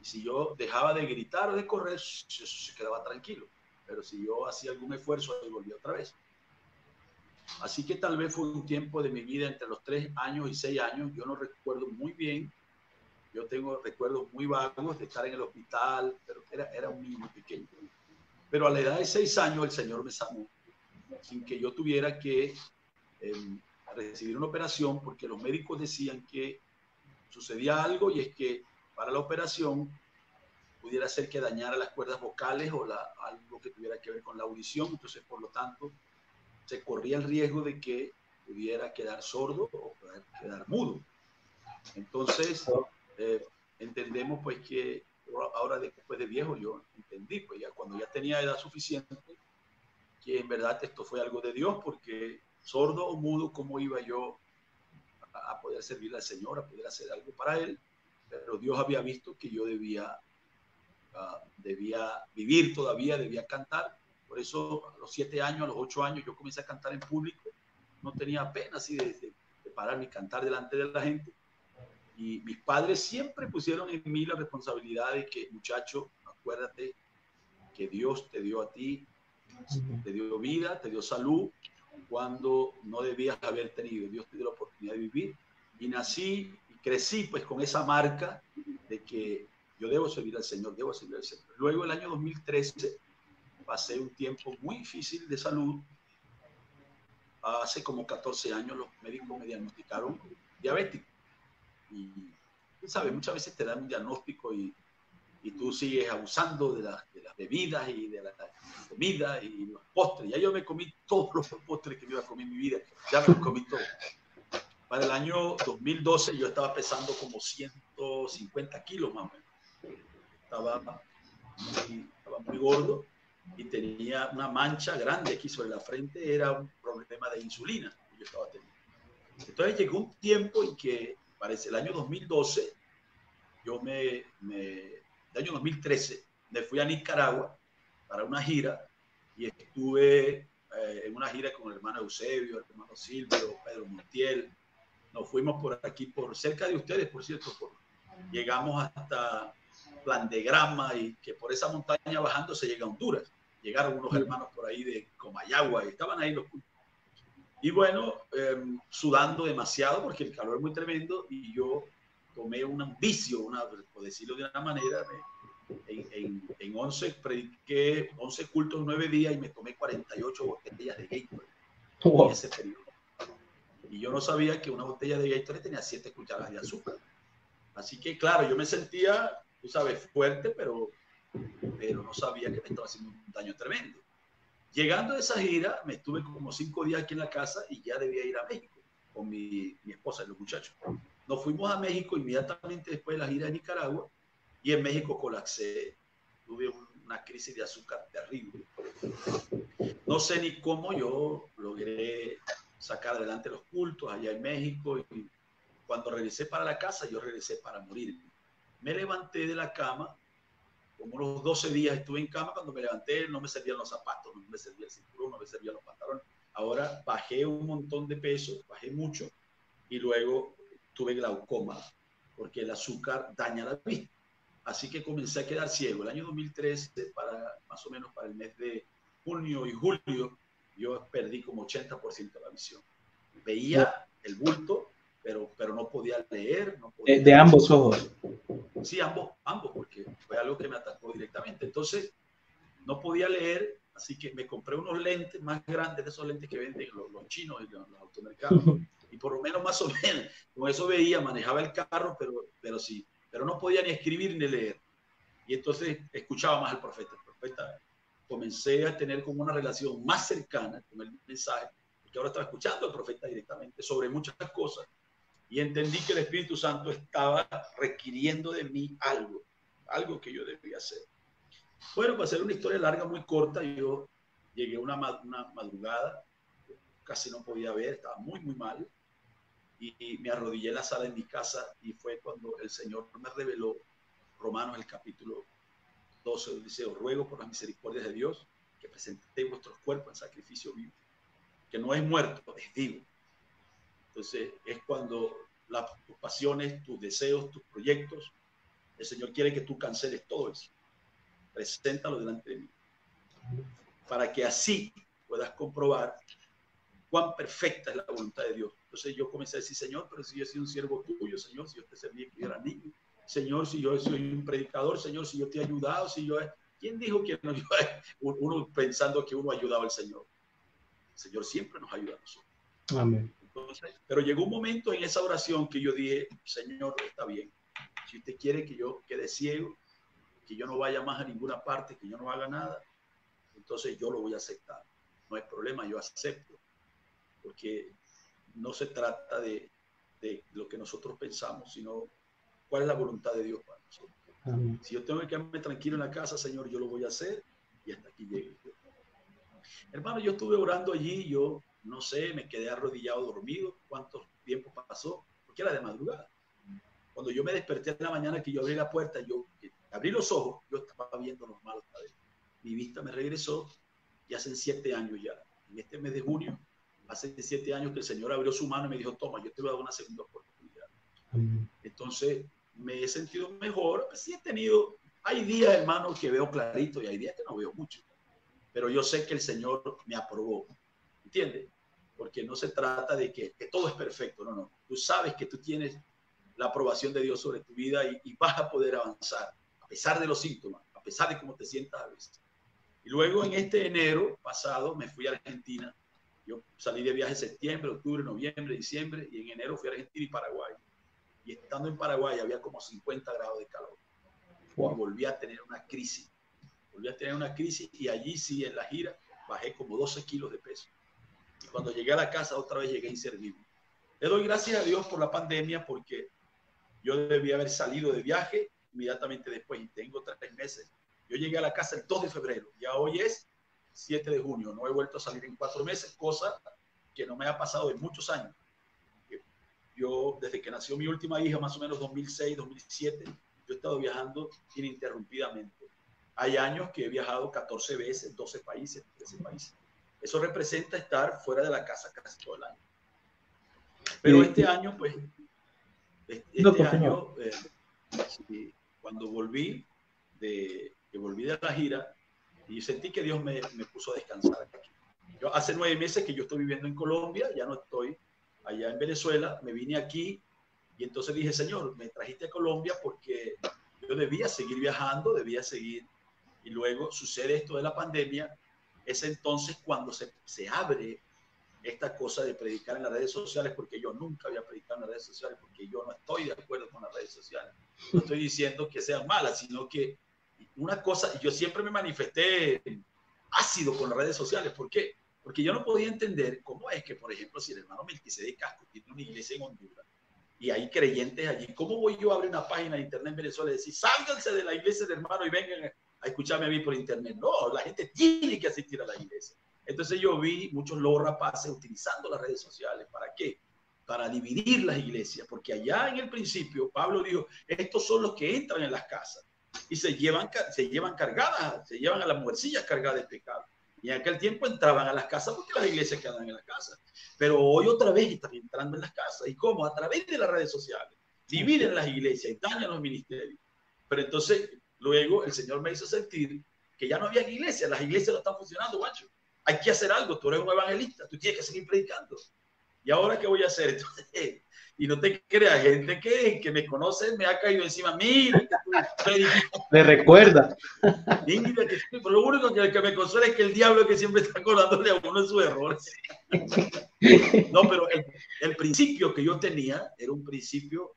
Y si yo dejaba de gritar o de correr, se, quedaba tranquilo. Pero si yo hacía algún esfuerzo, ahí volvía otra vez. Así que tal vez fue un tiempo de mi vida entre los tres años y seis años. Yo no recuerdo muy bien. Yo tengo recuerdos muy vagos de estar en el hospital, pero era, era un niño pequeño. Pero a la edad de seis años el Señor me sanó sin que yo tuviera que eh, recibir una operación porque los médicos decían que sucedía algo y es que para la operación pudiera ser que dañara las cuerdas vocales o algo que tuviera que ver con la audición. Entonces, por lo tanto, se corría el riesgo de que pudiera quedar sordo o quedar mudo. Entonces, eh, entendemos pues que ahora después de viejo yo entendí, pues ya cuando ya tenía edad suficiente, que en verdad esto fue algo de Dios, porque sordo o mudo, ¿cómo iba yo a, poder servirle al Señor, a poder hacer algo para Él? Pero Dios había visto que yo debía, uh, debía vivir todavía, debía cantar, por eso a los siete años, a los ocho años, yo comencé a cantar en público. No tenía pena así de, de, de pararme y cantar delante de la gente. Y mis padres siempre pusieron en mí la responsabilidad de que, muchacho, acuérdate que Dios te dio a ti, te dio vida, te dio salud, cuando no debías haber tenido. Dios te dio la oportunidad de vivir. Y nací y crecí pues con esa marca de que yo debo servir al Señor, debo servir al Señor. Luego el año 2013 pasé un tiempo muy difícil de salud. Hace como 14 años los médicos me diagnosticaron diabético. Y, ¿sabes? Muchas veces te dan un diagnóstico y, y tú sigues abusando de, la, de, las bebidas y de la, comida y los postres. Ya yo me comí todos los postres que me iba a comer en mi vida. Ya me los comí todos. Para el año 2012 yo estaba pesando como 150 kilos más o menos. Estaba muy, estaba muy gordo y tenía una mancha grande aquí sobre la frente, era un problema de insulina que yo estaba teniendo. Entonces llegó un tiempo en que parece, el año 2012, yo me, me, el año 2013, me fui a Nicaragua para una gira y estuve eh, en una gira con el hermano Eusebio, el hermano Silvio, Pedro Montiel. Nos fuimos por aquí, por cerca de ustedes, por cierto, llegamos hasta Plan de Grama y que por esa montaña bajando se llega a Honduras. Llegaron unos hermanos por ahí de Comayagua y estaban ahí los y bueno, em, sudando demasiado porque el calor es muy tremendo y yo tomé un vicio, una, por decirlo de una manera, en, en, 11 prediqué 11 cultos, 9 días y me tomé 48 botellas de Gatorade en ese periodo. Y yo no sabía que una botella de Gatorade tenía 7 cucharadas de azúcar. Así que claro, yo me sentía, tú sabes, fuerte, pero, pero no sabía que me estaba haciendo un daño tremendo. Llegando a esa gira, me estuve como cinco días aquí en la casa y ya debía ir a México con mi, mi esposa y los muchachos. Nos fuimos a México inmediatamente después de la gira de Nicaragua y en México colapsé. Tuve una crisis de azúcar terrible. No sé ni cómo yo logré sacar adelante los cultos allá en México y cuando regresé para la casa, yo regresé para morir. Me levanté de la cama como unos 12 días estuve en cama, cuando me levanté no me servían los zapatos, no me servía el cinturón, no me servían los pantalones. Ahora bajé un montón de peso, bajé mucho y luego tuve glaucoma porque el azúcar daña la vista. Así que comencé a quedar ciego. El año 2013, para, más o menos para el mes de junio y julio, yo perdí como 80% de la visión. Veía el bulto, pero, pero no podía leer. No podía de, de ambos ojos. Sí, ambos, ambos, porque fue algo que me atacó directamente. Entonces, no podía leer, así que me compré unos lentes más grandes de esos lentes que venden los, chinos en los, automercados. Y por lo menos más o menos, con eso veía, manejaba el carro, pero, pero sí, pero no podía ni escribir ni leer. Y entonces escuchaba más al profeta. El profeta comencé a tener como una relación más cercana con el mensaje, porque ahora estaba escuchando al profeta directamente sobre muchas cosas y entendí que el Espíritu Santo estaba requiriendo de mí algo, algo que yo debía hacer. Bueno, para hacer una historia larga, muy corta, yo llegué una, una madrugada, casi no podía ver, estaba muy, muy mal, y, me arrodillé en la sala de mi casa y fue cuando el Señor me reveló Romanos el capítulo 12, dice, os ruego por las misericordias de Dios que presentéis vuestros cuerpos en sacrificio vivo, que no es muerto, es vivo entonces es cuando las, pasiones, tus deseos, tus proyectos, el Señor quiere que tú canceles todo eso. Preséntalo delante de mí. Para que así puedas comprobar cuán perfecta es la voluntad de Dios. Entonces yo comencé a decir, Señor, pero si yo un siervo tuyo, Señor, si yo te serví que era niño, Señor, si yo soy un predicador, Señor, si yo te he ayudado, si yo... ¿Quién dijo que no yo, uno pensando que uno ayudaba al Señor? El Señor siempre nos ayuda a nosotros. Amén pero llegó un momento en esa oración que yo dije, Señor, está bien. Si usted quiere que yo quede ciego, que yo no vaya más a ninguna parte, que yo no haga nada, entonces yo lo voy a aceptar. No hay problema, yo acepto. Porque no se trata de, de lo que nosotros pensamos, sino cuál es la voluntad de Dios para nosotros. Si yo tengo que quedarme tranquilo en la casa, Señor, yo lo voy a hacer y hasta aquí llegue. Hermano, yo estuve orando allí, yo no sé, me quedé arrodillado dormido, cuánto tiempo pasó, porque era de madrugada. Cuando yo me desperté en la mañana que yo abrí la puerta, yo abrí los ojos, yo estaba viendo normal otra vez. Mi vista me regresó y hace siete años ya. En este mes de junio, hace siete años que el Señor abrió su mano y me dijo, toma, yo te voy a dar una segunda oportunidad. Entonces, me he sentido mejor. Sí he tenido, hay días, hermano, que veo clarito y hay días que no veo mucho. Pero yo sé que el Señor me aprobó. ¿Entiendes? Porque no se trata de que, todo es perfecto, no, no. Tú sabes que tú tienes la aprobación de Dios sobre tu vida y, vas a poder avanzar, a pesar de los síntomas, a pesar de cómo te sientas a veces. Y luego en este enero pasado me fui a Argentina. Yo salí de viaje en septiembre, octubre, noviembre, diciembre y en enero fui a Argentina y Paraguay. Y estando en Paraguay había como 50 grados de calor. Y volví a tener una crisis. Volví a tener una crisis y allí sí, en la gira, bajé como 12 kilos de peso. Cuando llegué a la casa, otra vez llegué inservible. Le doy gracias a Dios por la pandemia porque yo debía haber salido de viaje inmediatamente después y tengo tres meses. Yo llegué a la casa el 2 de febrero, ya hoy es 7 de junio, no he vuelto a salir en cuatro meses, cosa que no me ha pasado en muchos años. yo desde que nació mi última hija, más o menos 2006, 2007, yo he estado viajando ininterrumpidamente. Hay años que he viajado 14 veces, 12 países, 13 países. Eso representa estar fuera de la casa casi todo el año. Pero este año, pues, este, año, eh, cuando volví de, que volví de la gira, y sentí que Dios me, me puso a descansar aquí. Yo hace nueve meses que yo estoy viviendo en Colombia, ya no estoy allá en Venezuela, me vine aquí y entonces dije, Señor, me trajiste a Colombia porque yo debía seguir viajando, debía seguir. Y luego sucede esto de la pandemia, es entonces cuando se, se abre esta cosa de predicar en las redes sociales, porque yo nunca había predicado en las redes sociales, porque yo no estoy de acuerdo con las redes sociales. No estoy diciendo que sean malas, sino que una cosa, yo siempre me manifesté ácido con las redes sociales. ¿Por qué? Porque yo no podía entender cómo es que, por ejemplo, si el hermano Melquisede Casco tiene una iglesia en Honduras y hay creyentes allí, ¿cómo voy yo a abrir una página de internet en Venezuela y decir, sálganse de la iglesia del hermano y vengan a escucharme a mí por internet? No, la gente tiene que asistir a la iglesia. Entonces yo vi muchos lobos rapaces utilizando las redes sociales. ¿Para qué? Para dividir las iglesias, porque allá en el principio Pablo dijo, estos son los que entran en las casas y se llevan, se llevan cargadas, se llevan a las muercillas cargadas de pecado. Y en aquel tiempo entraban a las casas porque las iglesias quedaban en las casas. Pero hoy otra vez están entrando en las casas. ¿Y cómo? A través de las redes sociales. Dividen las iglesias y dañan los ministerios. Pero entonces, luego el Señor me hizo sentir que ya no había iglesias. Las iglesias no están funcionando, guacho. Hay que hacer algo. Tú eres un evangelista. Tú tienes que seguir predicando. ¿Y ahora qué voy a hacer? Entonces, y no te creas, gente que, que me conoce me ha caído encima. Mira, me recuerda. Mira, que, lo único que, que, me consuela es que el diablo que siempre está acordándole a uno de sus errores. No, pero el, el, principio que yo tenía era un principio,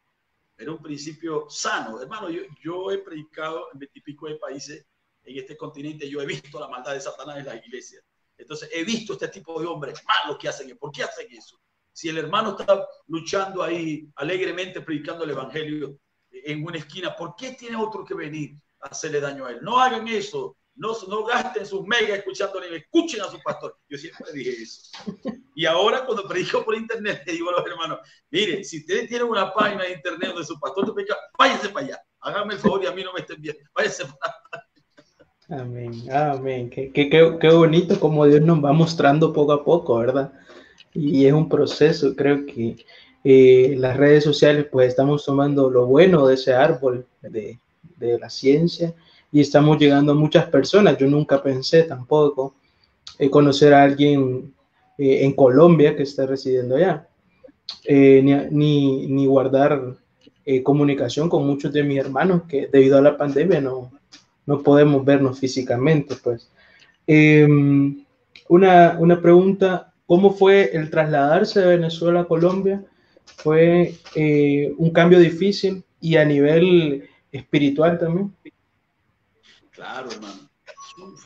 era un principio sano. Hermano, yo, yo he predicado en veintipico de países en este continente, yo he visto la maldad de Satanás en las iglesias. Entonces he visto este tipo de hombres malos que hacen. ¿Por qué hacen eso? Si el hermano está luchando ahí alegremente predicando el evangelio en una esquina, ¿por qué tiene otro que venir a hacerle daño a él? No hagan eso. No, no gasten sus megas escuchándole, escuchen a su pastor. Yo siempre dije eso. Y ahora cuando predico por internet, le digo a los hermanos, miren, si ustedes tienen una página de internet donde su pastor te predica, váyanse para allá. Háganme el favor y a mí no me estén bien. Váyanse para allá. Amén, amén. Qué, qué, qué, bonito como Dios nos va mostrando poco a poco, ¿verdad? y es un proceso. Creo que eh, las redes sociales, pues estamos tomando lo bueno de ese árbol de, de, la ciencia y estamos llegando a muchas personas. Yo nunca pensé tampoco eh, conocer a alguien eh, en Colombia que esté residiendo allá, ni, ni, ni, guardar comunicación con muchos de mis hermanos que debido a la pandemia no, no podemos vernos físicamente. Pues. Em, una, una pregunta ¿Cómo fue el trasladarse de Venezuela a Colombia? Fue eh, un cambio difícil y a nivel espiritual también. Claro, hermano.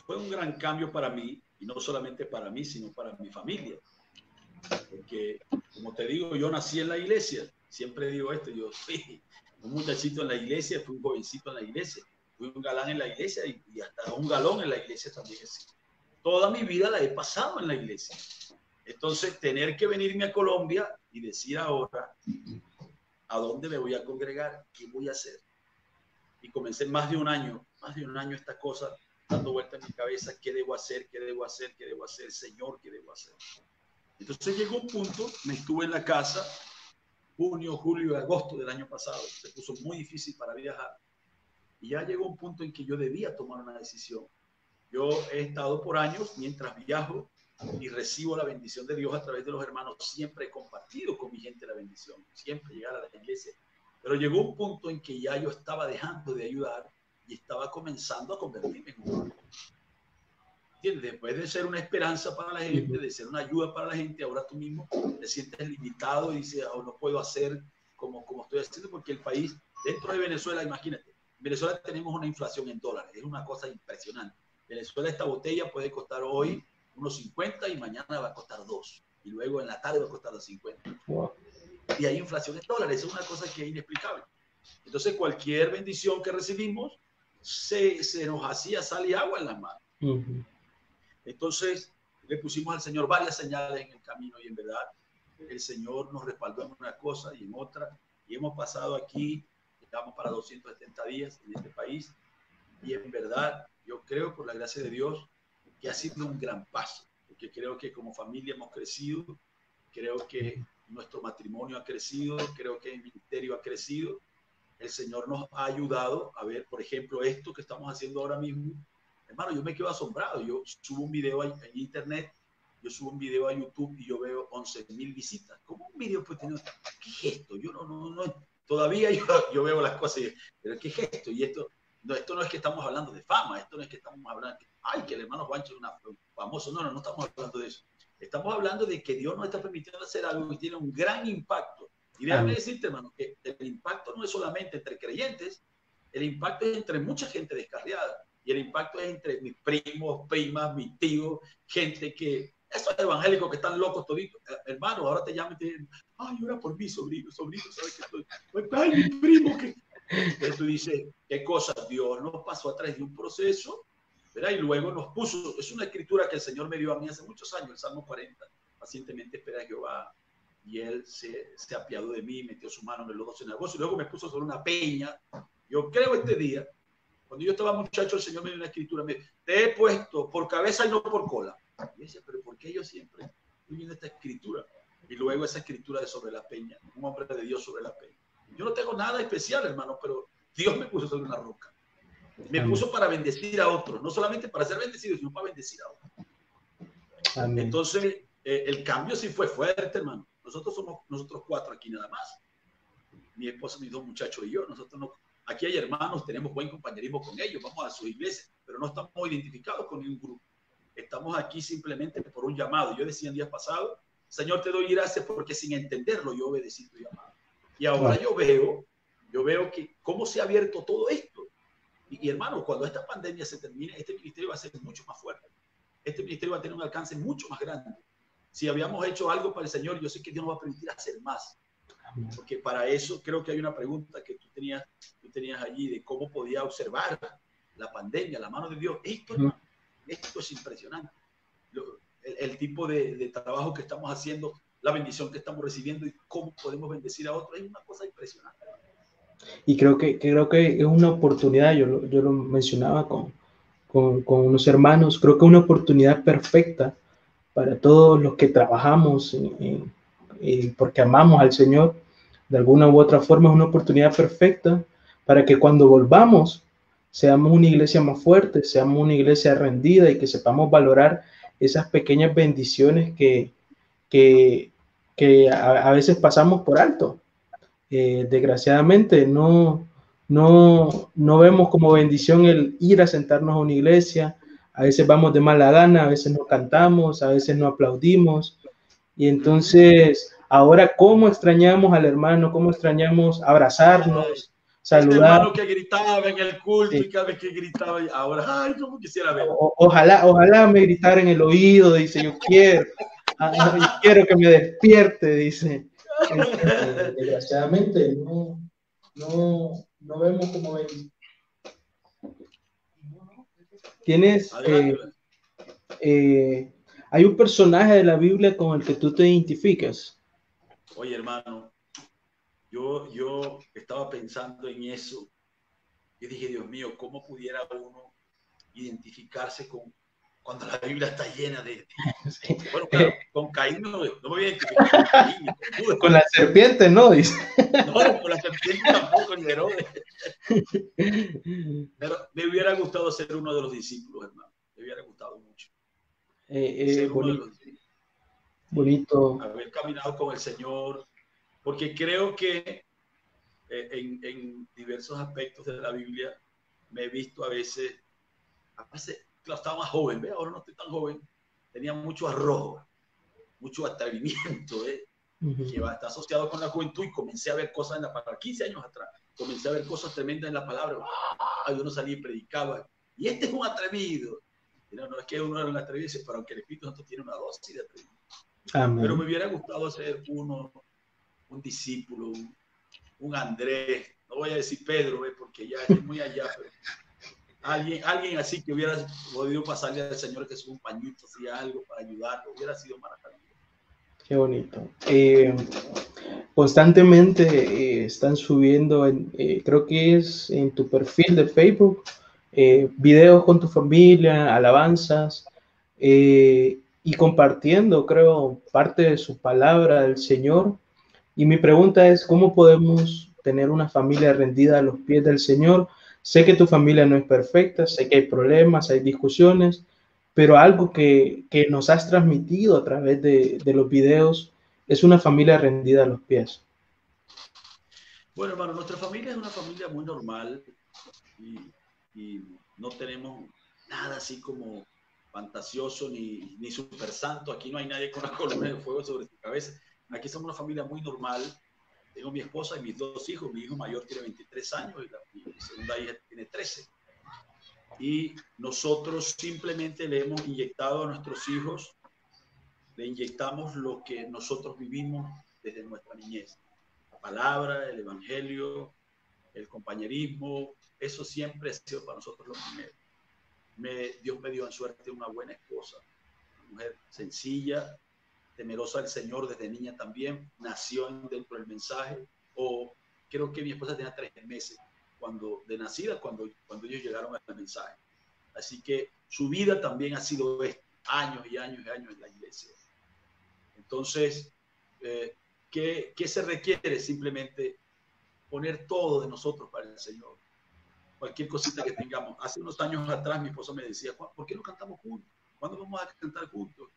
Fue un gran cambio para mí, y no solamente para mí, sino para mi familia. Porque, como te digo, yo nací en la iglesia. Siempre digo esto, yo fui un muchachito en la iglesia, fui un jovencito en la iglesia, fui un galán en la iglesia y, y hasta un galón en la iglesia también. Toda mi vida la he pasado en la iglesia. Entonces, tener que venirme a Colombia y decir ahora, ¿a dónde me voy a congregar? ¿Qué voy a hacer? Y comencé más de un año, más de un año esta cosa dando vuelta en mi cabeza, ¿qué debo hacer? ¿Qué debo hacer? ¿Qué debo hacer? Señor, ¿qué debo hacer? Entonces llegó un punto, me estuve en la casa, junio, julio, agosto del año pasado, se puso muy difícil para viajar. Y ya llegó un punto en que yo debía tomar una decisión. Yo he estado por años, mientras viajo, y recibo la bendición de Dios a través de los hermanos. Siempre he compartido con mi gente la bendición, siempre llegar a la iglesia. Pero llegó un punto en que ya yo estaba dejando de ayudar y estaba comenzando a convertirme en un Después de ser una esperanza para la gente, de ser una ayuda para la gente, ahora tú mismo te sientes limitado y dices, oh, no puedo hacer como, como estoy haciendo, porque el país, dentro de Venezuela, imagínate, en Venezuela tenemos una inflación en dólares, es una cosa impresionante. Venezuela esta botella puede costar hoy unos 50 y mañana va a costar 2. Y luego en la tarde va a costar los 50. Y hay inflación en dólares, es una cosa que es inexplicable. Entonces cualquier bendición que recibimos se, se nos hacía sal y agua en las manos. Entonces le pusimos al Señor varias señales en el camino y en verdad el Señor nos respaldó en una cosa y en otra. Y hemos pasado aquí, estamos para 270 días en este país. Y en verdad, yo creo, por la gracia de Dios, que ha sido un gran paso. Porque creo que como familia hemos crecido, creo que nuestro matrimonio ha crecido, creo que el ministerio ha crecido. El Señor nos ha ayudado a ver, por ejemplo, esto que estamos haciendo ahora mismo. Hermano, yo me quedo asombrado. Yo subo un video en internet yo subo un video a YouTube y yo veo 11 mil visitas. ¿Cómo un video puede tener? ¿Qué es esto? Yo no, no, no, todavía yo, yo veo las cosas y pero ¿qué es esto? Y esto no, esto no es que estamos hablando de fama, esto no es que estamos hablando, ay, que el hermano Juancho es una, famoso, no, no, no estamos hablando de eso. Estamos hablando de que Dios nos está permitiendo hacer algo que tiene un gran impacto. Y déjame decirte, hermano, que el impacto no es solamente entre creyentes, el impacto es entre mucha gente descarriada. Y el impacto es entre mis primos, primas, mis tíos, gente que esos evangélicos que están locos toditos, eh, hermano, ahora te llaman y te dicen, ay, ora por mí, sobrino, sobrino, ¿sabes que estoy? Ay, mi primo, que... Entonces tú dices, ¿qué cosa? Dios nos pasó a través de un proceso, ¿verdad? Y luego nos puso, es una escritura que el Señor me dio a mí hace muchos años, el Salmo 40, pacientemente espera a Jehová, y Él se, se apiadó de mí, metió su mano en el lodo cenagoso, y luego me puso sobre una peña. Yo creo este día, cuando yo estaba muchacho, el Señor me dio una escritura, me te he puesto por cabeza y no por cola. Y decía, pero ¿por qué yo siempre estoy viendo esta escritura? Y luego esa escritura de sobre la peña, un hombre de Dios sobre la peña. Yo no tengo nada especial, hermano, pero Dios me puso sobre una roca. Me puso para bendecir a otros, no solamente para ser bendecido, sino para bendecir a otros. Entonces, eh, el cambio sí fue fuerte, hermano. Nosotros somos nosotros cuatro aquí nada más. Mi esposa, mis dos muchachos y yo. Nosotros no, aquí hay hermanos, tenemos buen compañerismo con ellos, vamos a su iglesia, pero no estamos identificados con ningún grupo. Estamos aquí simplemente por un llamado. Yo decía el día pasado, Señor, te doy gracias porque sin entenderlo yo obedecí tu llamado. Y ahora yo veo, yo veo que cómo se ha abierto todo esto. Y, hermano, cuando esta pandemia se termine, este ministerio va a ser mucho más fuerte. Este ministerio va a tener un alcance mucho más grande. Si habíamos hecho algo para el Señor, yo sé que Dios nos va a permitir hacer más. Porque para eso creo que hay una pregunta que tú tenías, tú tenías allí de cómo podía observar la pandemia, la mano de Dios. Esto, esto es impresionante. el, tipo de, trabajo que estamos haciendo, la bendición que estamos recibiendo y cómo podemos bendecir a otros, es una cosa impresionante. Y creo que, creo que es una oportunidad, yo lo, yo lo mencionaba con, con, con, unos hermanos, creo que es una oportunidad perfecta para todos los que trabajamos porque amamos al Señor, de alguna u otra forma es una oportunidad perfecta para que cuando volvamos seamos una iglesia más fuerte, seamos una iglesia rendida y que sepamos valorar esas pequeñas bendiciones que, que, a, veces pasamos por alto. Eh, desgraciadamente no, no, no vemos como bendición el ir a sentarnos a una iglesia, a veces vamos de mala gana, a veces no cantamos, a veces no aplaudimos. Y entonces, ahora, ¿cómo extrañamos al hermano? ¿Cómo extrañamos abrazarnos? saludar. Este que gritaba en el culto y cada vez que gritaba, ahora, ay, como quisiera ver. ojalá, ojalá me gritara en el oído, dice, yo quiero, ah, yo quiero que me despierte, dice. Este, desgraciadamente, no, no, no vemos como. Tienes, eh, eh, hay un personaje de la Biblia con el que tú te identificas. Oye, hermano, yo, yo estaba pensando en eso y dije, Dios mío, ¿cómo pudiera uno identificarse con cuando la Biblia está llena de... Bueno, claro, con Caín no, me voy a identificar con Caín. Con, la serpiente no, dice. No, con la serpiente tampoco, ni Herodes. Pero me hubiera gustado ser uno de los discípulos, hermano. Me hubiera gustado mucho. Eh, eh, bonito. bonito. Haber caminado con el Señor, porque creo que eh, en, diversos aspectos de la Biblia me he visto a veces, a veces, claro, estaba más joven, ¿ve? ahora no estoy tan joven, tenía mucho arrojo, mucho atrevimiento, ¿eh? que va, está asociado con la juventud y comencé a ver cosas en la palabra, 15 años atrás, comencé a ver cosas tremendas en la palabra, ¡Ah! yo no salí y predicaba, y este es un atrevido, no, no es que uno era un atrevido, pero aunque el Espíritu Santo tiene una dosis de atrevimiento. Pero me hubiera gustado ser uno un discípulo, un, Andrés, no voy a decir Pedro, ¿eh? porque ya es muy allá, pero alguien, alguien así que hubiera podido pasarle al Señor Jesús un pañito, así algo para ayudarlo, hubiera sido maravilloso. Qué bonito. Eh, constantemente eh, están subiendo, eh, creo que es en tu perfil de Facebook, videos con tu familia, alabanzas y compartiendo, creo, parte de su palabra del Señor. Y mi pregunta es, ¿cómo podemos tener una familia rendida a los pies del Señor? Sé que tu familia no es perfecta, sé que hay problemas, hay discusiones, pero algo que, nos has transmitido a través de, los videos es una familia rendida a los pies. Bueno, hermano, nuestra familia es una familia muy normal y, no tenemos nada así como fantasioso ni, ni super santo. Aquí no hay nadie con una columna de fuego sobre su cabeza. Aquí somos una familia muy normal. Tengo mi esposa y mis dos hijos. Mi hijo mayor tiene 23 años y, la, mi segunda hija tiene 13 y nosotros simplemente le hemos inyectado a nuestros hijos, le inyectamos lo que nosotros vivimos desde nuestra niñez. La palabra, el evangelio, el compañerismo, eso siempre ha sido para nosotros lo primero. Me, Dios me dio en suerte una buena esposa, una mujer sencilla, temerosa del Señor desde niña también, nació dentro del mensaje, o creo que mi esposa tenía tres meses cuando, de nacida cuando, cuando ellos llegaron al mensaje. Así que su vida también ha sido años y años y años en la iglesia. Entonces, eh, ¿qué, ¿qué se requiere? Simplemente poner todo de nosotros para el Señor. Cualquier cosita que tengamos. Hace unos años atrás mi esposo me decía, ¿por qué no cantamos juntos? ¿Cuándo vamos a cantar juntos?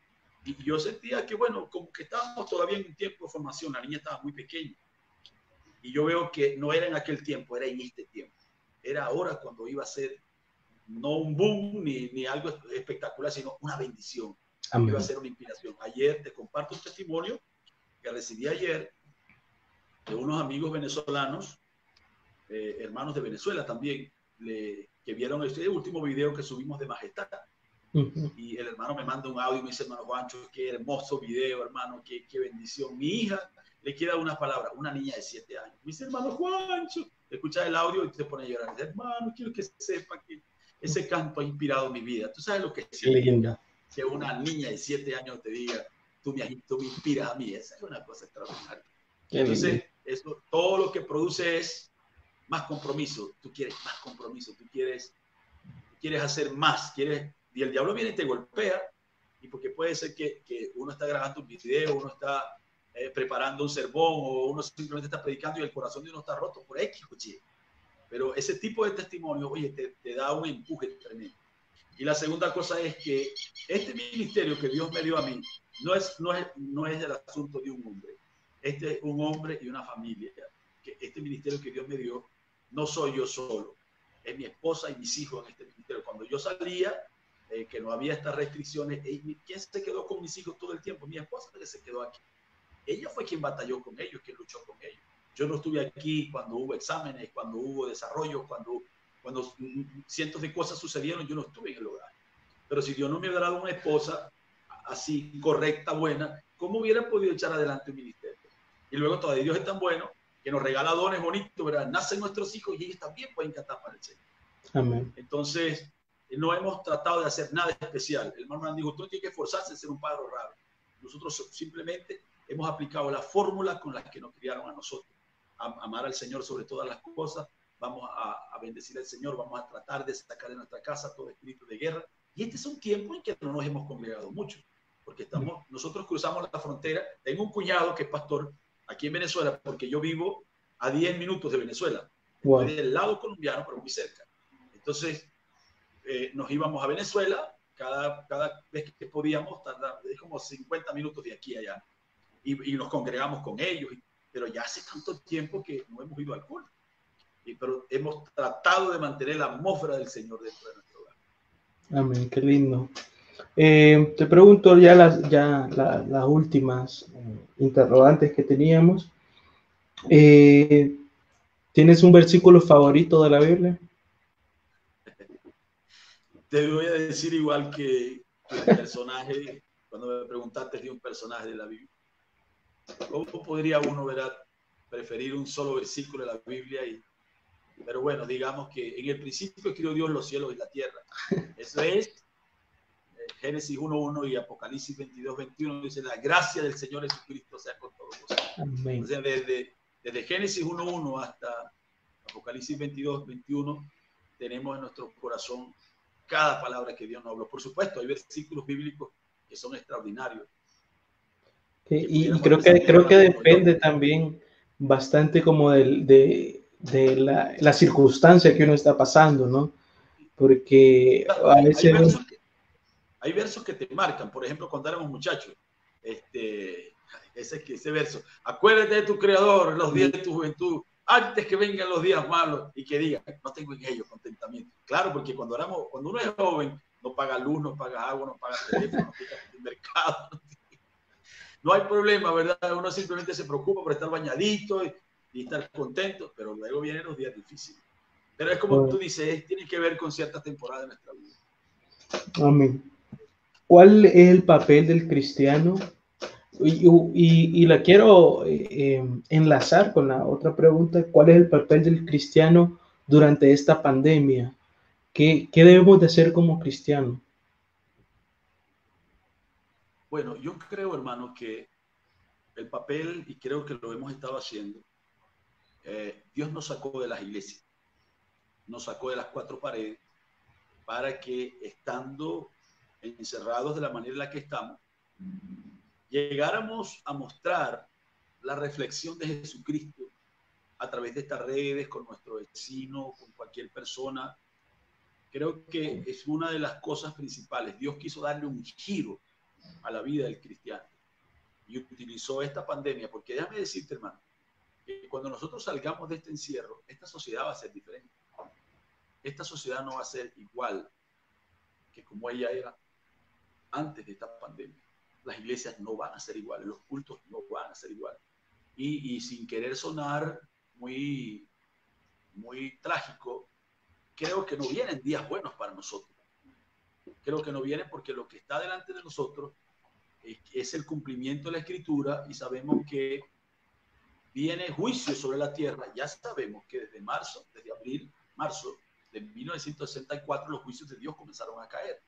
Y yo sentía que, bueno, como que estábamos todavía en un tiempo de formación, la niña estaba muy pequeña. Y yo veo que no era en aquel tiempo, era en este tiempo. Era ahora cuando iba a ser no un boom ni, ni algo espectacular, sino una bendición. Iba a ser una inspiración. Ayer te comparto un testimonio que recibí ayer de unos amigos venezolanos, eh, hermanos de Venezuela también, que vieron este último video que subimos de Majestad. Y el hermano me manda un audio y me dice, hermano Juancho, qué hermoso video, hermano, qué, qué bendición. Mi hija le queda unas palabras, una niña de siete años. Me dice, hermano Juancho, escucha el audio y te pone a llorar. Dice, hermano, quiero que sepa que ese canto ha inspirado mi vida. Tú sabes lo que es que una niña de siete años te diga, tú me, tú me inspiras a mí. Esa es una cosa extraordinaria. Entonces, eso, todo lo que produce es más compromiso. Tú quieres más compromiso, tú quieres, quieres hacer más, quieres, y el diablo viene y te golpea, y porque puede ser que, que uno está grabando un video, uno está eh, preparando un sermón o uno simplemente está predicando y el corazón de uno está roto por X Pero ese tipo de testimonio, oye, te, te da un empuje tremendo. Y la segunda cosa es que este ministerio que Dios me dio a mí no es, no es, no es el asunto de un hombre. Este es un hombre y una familia. Que este ministerio que Dios me dio no soy yo solo. Es mi esposa y mis hijos en este ministerio. Cuando yo salía, eh, que no había estas restricciones, ¿quién se quedó con mis hijos todo el tiempo? Mi esposa que se quedó aquí. Ella fue quien batalló con ellos, quien luchó con ellos. Yo no estuve aquí cuando hubo exámenes, cuando hubo desarrollo, cuando, cuando cientos de cosas sucedieron, yo no estuve en el hogar. Pero si Dios no me hubiera dado una esposa así correcta, buena, ¿cómo hubiera podido echar adelante un ministerio? Y luego todavía Dios es tan bueno que nos regala dones bonitos, ¿verdad? Nacen nuestros hijos y ellos también pueden cantar para el Señor. Amén. Entonces, no hemos tratado de hacer nada especial. El hermano dijo, tú tienes que esforzarse en ser un padre raro. Nosotros simplemente hemos aplicado la fórmula con la que nos criaron a nosotros. amar al Señor sobre todas las cosas, vamos a, bendecir al Señor, vamos a tratar de sacar de nuestra casa todo espíritu de guerra. Y este es un tiempo en que no nos hemos congregado mucho, porque estamos, nosotros cruzamos la frontera. Tengo un cuñado que es pastor aquí en Venezuela, porque yo vivo a 10 minutos de Venezuela, del lado colombiano, pero muy cerca. Entonces, eh, nos íbamos a Venezuela, cada, cada vez que podíamos, tardar, es como 50 minutos de aquí a allá y, nos congregamos con ellos, pero ya hace tanto tiempo que no hemos ido al culto. Y, pero hemos tratado de mantener la atmósfera del Señor dentro de nuestro hogar. Amén, qué lindo. Eh, te pregunto ya las, ya las últimas eh, interrogantes que teníamos. Eh, ¿Tienes un versículo favorito de la Biblia? Te voy a decir igual que, que el personaje, cuando me preguntaste de un personaje de la Biblia. ¿Cómo podría uno ¿verdad? preferir un solo versículo de la Biblia? Y, pero bueno, digamos que en el principio escribió Dios los cielos y la tierra. Eso es eh, Génesis 1.1 y Apocalipsis 22.21 dice, la gracia del Señor Jesucristo sea con todos vosotros. O sea, desde, desde Génesis 1.1 hasta Apocalipsis 22.21 tenemos en nuestro corazón cada palabra que Dios nos habló. Por supuesto, hay versículos bíblicos que son extraordinarios. y creo que, creo que depende también bastante como de, de, la, la, circunstancia que uno está pasando, ¿no? Porque a veces... Hay versos, que, te marcan, por ejemplo, cuando éramos muchachos, este, ese, ese verso, acuérdate de tu creador los días de tu juventud, antes que vengan los días malos y que diga, no tengo en ellos contentamiento. Claro, porque cuando, éramos, cuando uno es joven, no paga luz, no paga agua, no paga teléfono, no paga el mercado. No hay problema, ¿verdad? Uno simplemente se preocupa por estar bañadito y, estar contento, pero luego vienen los días difíciles. Pero es como tú dices, tiene que ver con cierta temporada de nuestra vida. Amén. ¿Cuál es el papel del cristiano y, la quiero eh, eh, enlazar con la otra pregunta, ¿cuál es el papel del cristiano durante esta pandemia? ¿Qué, qué debemos de hacer como cristianos? Bueno, yo creo, hermano, que el papel, y creo que lo hemos estado haciendo, eh, Dios nos sacó de las iglesias, nos sacó de las cuatro paredes, para que estando encerrados de la manera en la que estamos, llegáramos a mostrar la reflexión de Jesucristo a través de estas redes, con nuestro vecino, con cualquier persona, creo que es una de las cosas principales. Dios quiso darle un giro a la vida del cristiano y utilizó esta pandemia, porque déjame decirte, hermano, que cuando nosotros salgamos de este encierro, esta sociedad va a ser diferente. Esta sociedad no va a ser igual que como ella era antes de esta pandemia las iglesias no van a ser iguales, los cultos no van a ser iguales. Y, sin querer sonar muy, muy trágico, creo que no vienen días buenos para nosotros. Creo que no vienen porque lo que está delante de nosotros es, el cumplimiento de la escritura y sabemos que viene juicio sobre la tierra. Ya sabemos que desde marzo, desde abril, marzo de 1964, los juicios de Dios comenzaron a caer.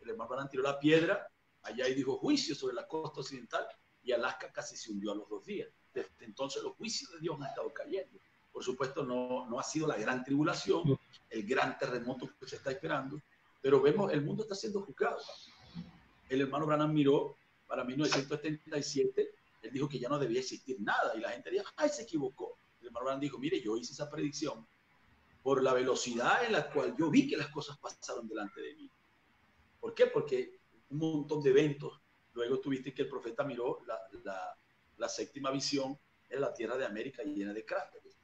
El hermano tiró la piedra allá y dijo juicio sobre la costa occidental y Alaska casi se hundió a los dos días. Desde entonces los juicios de Dios han estado cayendo. Por supuesto, no, no ha sido la gran tribulación, el gran terremoto que se está esperando, pero vemos, el mundo está siendo juzgado. El hermano Branham miró para 1977, él dijo que ya no debía existir nada y la gente dijo, ay, se equivocó. El hermano Branham dijo, mire, yo hice esa predicción por la velocidad en la cual yo vi que las cosas pasaron delante de mí. ¿Por qué? Porque un montón de eventos. Luego tuviste que el profeta miró la, la, séptima visión en la tierra de América llena de cráteres.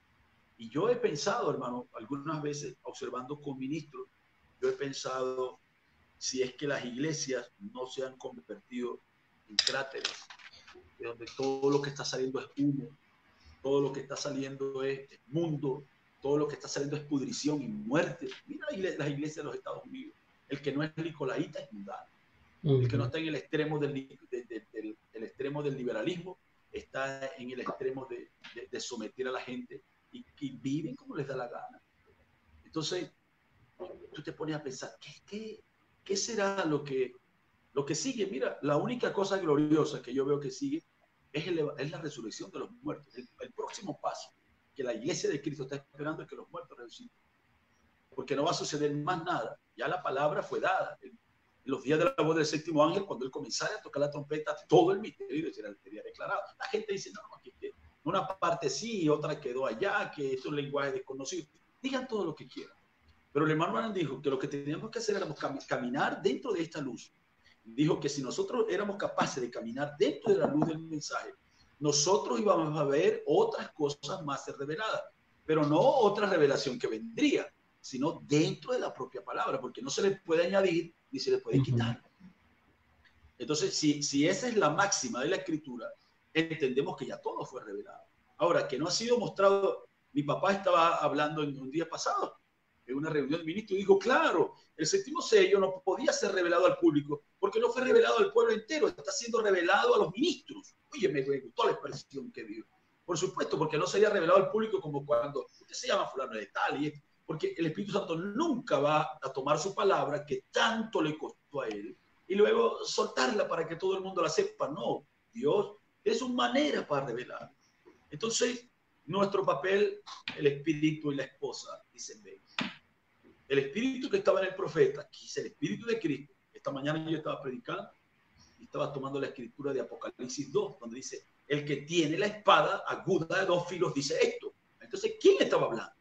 Y yo he pensado, hermano, algunas veces observando con ministros, yo he pensado si es que las iglesias no se han convertido en cráteres, de donde todo lo que está saliendo es humo, todo lo que está saliendo es mundo, todo lo que está saliendo es pudrición y muerte. Mira las iglesias de los Estados Unidos. El que no es nicolaíta es mundano. El que no está en el extremo del, el extremo del liberalismo, está en el extremo de, de someter a la gente y, viven como les da la gana. Entonces, tú te pones a pensar, ¿qué, qué, qué será lo que, lo que sigue? Mira, la única cosa gloriosa que yo veo que sigue es, es la resurrección de los muertos. El, el, próximo paso que la iglesia de Cristo está esperando es que los muertos resuciten. Porque no va a suceder más nada. Ya la palabra fue dada. El, los días de la voz del séptimo ángel, cuando él comenzara a tocar la trompeta, todo el misterio sería declarado. La gente dice, no, que, una parte sí otra quedó allá, que es un lenguaje desconocido. Digan todo lo que quieran. Pero el hermano Maran dijo que lo que teníamos que hacer era caminar dentro de esta luz. Dijo que si nosotros éramos capaces de caminar dentro de la luz del mensaje, nosotros íbamos a ver otras cosas más reveladas, pero no otra revelación que vendría, sino dentro de la propia palabra, porque no se le puede añadir ni se le puede quitar. Entonces, si, si esa es la máxima de la escritura, entendemos que ya todo fue revelado. Ahora, que no ha sido mostrado, mi papá estaba hablando en un día pasado, en una reunión de ministros, y dijo, claro, el séptimo sello no podía ser revelado al público, porque no fue revelado al pueblo entero, está siendo revelado a los ministros. Oye, me gustó la expresión que dio. Por supuesto, porque no sería revelado al público como cuando usted se llama fulano de tal y porque el Espíritu Santo nunca va a tomar su palabra que tanto le costó a él y luego soltarla para que todo el mundo la sepa. No, Dios es una manera para revelar. Entonces, nuestro papel, el espíritu y la esposa, dicen ve. El espíritu que estaba en el profeta, que es el espíritu de Cristo. Esta mañana yo estaba predicando y estaba tomando la escritura de Apocalipsis 2, donde dice, el que tiene la espada aguda de dos filos dice esto. Entonces, ¿quién estaba hablando?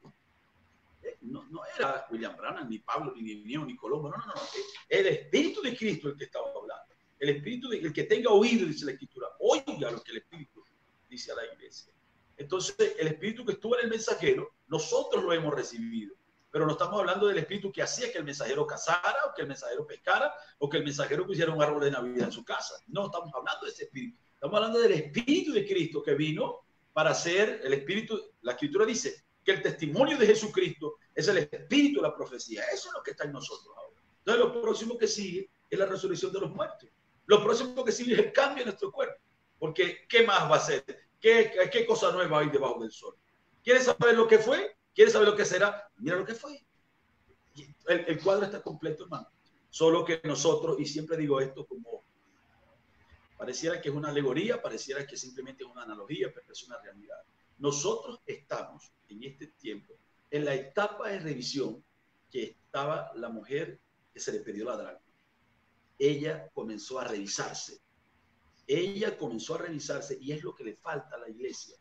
Eh, no, era William Branham, ni Pablo, ni Nino, ni Colombo, no, no, no. El Espíritu de Cristo el que estaba hablando. El Espíritu, de, el que tenga oído, dice la Escritura, oiga lo que el Espíritu dice a la iglesia. Entonces, el Espíritu que estuvo en el mensajero, nosotros lo hemos recibido. Pero no estamos hablando del Espíritu que hacía que el mensajero casara, o que el mensajero pescara, o que el mensajero pusiera un árbol de Navidad en su casa. No, estamos hablando de ese Espíritu. Estamos hablando del Espíritu de Cristo que vino para ser el Espíritu. La Escritura dice que el testimonio de Jesucristo es el Espíritu de la profecía. Eso es lo que está en nosotros ahora. Entonces, lo próximo que sigue es la resurrección de los muertos. Lo próximo que sigue es el cambio en nuestro cuerpo. Porque, ¿qué más va a ser? ¿Qué, qué cosa nueva hay debajo del sol? ¿Quieres saber lo que fue? ¿Quieres saber lo que será? Mira lo que fue. El, el cuadro está completo, hermano. Solo que nosotros, y siempre digo esto como Pareciera que es una alegoría, pareciera que simplemente es una analogía, pero es una realidad. Nosotros estamos en este tiempo en la etapa de revisión que estaba la mujer que se le perdió la dragma. Ella comenzó a revisarse. Ella comenzó a revisarse y es lo que le falta a la iglesia.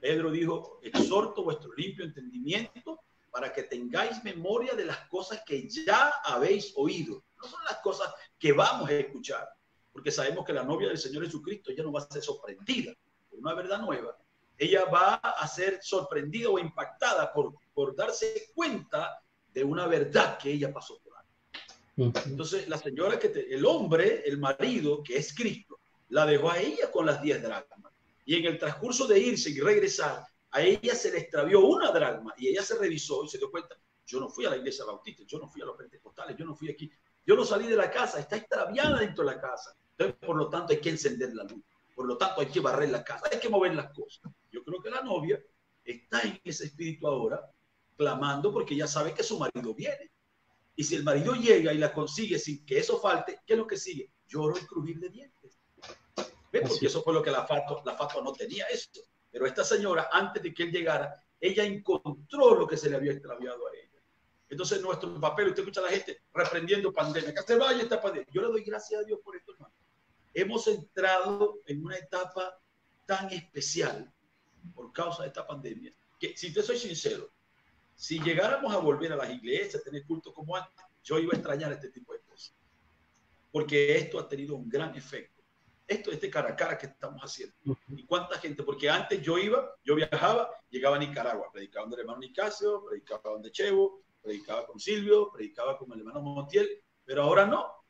Pedro dijo, exhorto vuestro limpio entendimiento para que tengáis memoria de las cosas que ya habéis oído. No son las cosas que vamos a escuchar, porque sabemos que la novia del Señor Jesucristo ya no va a ser sorprendida por una verdad nueva. Ella va a ser sorprendida o impactada por, por darse cuenta de una verdad que ella pasó por ahí. Entonces, la señora que el hombre, el marido, que es Cristo, la dejó a ella con las 10 dracmas. Y en el transcurso de irse y regresar, a ella se le extravió una dracma y ella se revisó y se dio cuenta, yo no fui a la iglesia bautista, yo no fui a los pentecostales, yo no fui aquí, yo no salí de la casa, está extraviada dentro de la casa. Entonces, por lo tanto, hay que encender la luz. Por lo tanto, hay que barrer la casa, hay que mover las cosas. Yo creo que la novia está en ese espíritu ahora, clamando porque ya sabe que su marido viene. Y si el marido llega y la consigue sin que eso falte, ¿qué es lo que sigue? Lloro y crujir de dientes. ¿Ves? Porque eso fue lo que la Fato, la Fato no tenía eso. Pero esta señora, antes de que él llegara, ella encontró lo que se le había extraviado a ella. Entonces, nuestro papel, usted escucha a la gente reprendiendo pandemia, que se vaya esta pandemia. Yo le doy gracias a Dios por esto, hermano hemos entrado en una etapa tan especial por causa de esta pandemia, que si te soy sincero, si llegáramos a volver a las iglesias, a tener culto como antes, yo iba a extrañar este tipo de cosas. Porque esto ha tenido un gran efecto. Esto, este cara a cara que estamos haciendo. ¿Y cuánta gente? Porque antes yo iba, yo viajaba, llegaba a Nicaragua, predicaba donde el hermano Nicasio, predicaba donde Chevo, predicaba con Silvio, predicaba con el hermano Montiel, pero ahora no.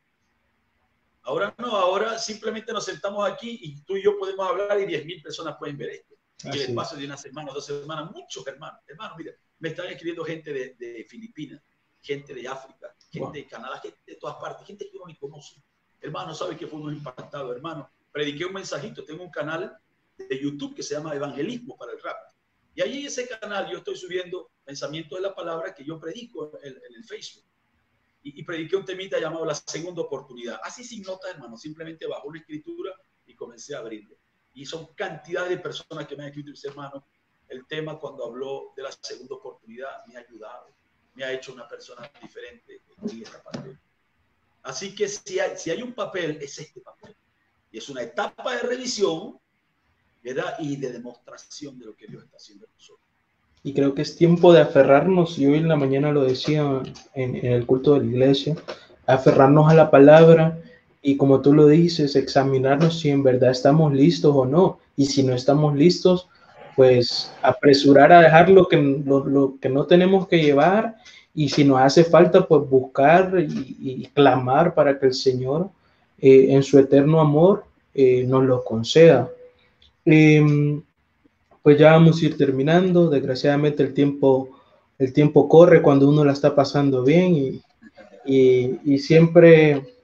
Ahora no, ahora simplemente nos sentamos aquí y tú y yo podemos hablar y 10.000 personas pueden ver esto. Y el espacio de una semana, dos semanas, muchos hermanos, hermanos, mira, me están escribiendo gente de, de Filipinas, gente de África, gente de Canadá, gente de todas partes, gente que uno ni conoce. Hermano, ¿sabe que fuimos impactados, hermano? Prediqué un mensajito, tengo un canal de YouTube que se llama Evangelismo para el Rap. Y ahí en ese canal yo estoy subiendo pensamientos de la palabra que yo predico en, en el Facebook y, prediqué un temita llamado La Segunda Oportunidad. Así sin notas, hermano, simplemente bajo una escritura y comencé a abrirlo. Y son cantidades de personas que me han escrito y hermano, el tema cuando habló de la segunda oportunidad me ha ayudado, me ha hecho una persona diferente en esta pandemia. Así que si hay, si hay un papel, es este papel. Y es una etapa de revisión, ¿verdad? Y de demostración de lo que Dios está haciendo en nosotros. Y creo que es tiempo de aferrarnos, y hoy en la mañana lo decía en, el culto de la iglesia, aferrarnos a la palabra y como tú lo dices, examinarnos si en verdad estamos listos o no. Y si no estamos listos, pues apresurar a dejar lo que, lo, que no tenemos que llevar y si nos hace falta, pues buscar y, clamar para que el Señor eh, en su eterno amor eh, nos lo conceda. Em, pues ya vamos a ir terminando. Desgraciadamente el tiempo, el tiempo corre cuando uno la está pasando bien y, y, siempre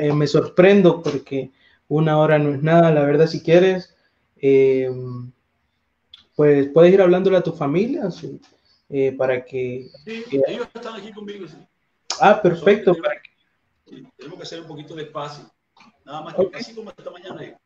eh, me sorprendo porque una hora no es nada. La verdad, si quieres, eh, pues puedes ir hablándole a tu familia eh, para que... Sí, ellos están aquí conmigo. Ah, perfecto. Tenemos que hacer un poquito de espacio. Nada más que okay. así como esta mañana.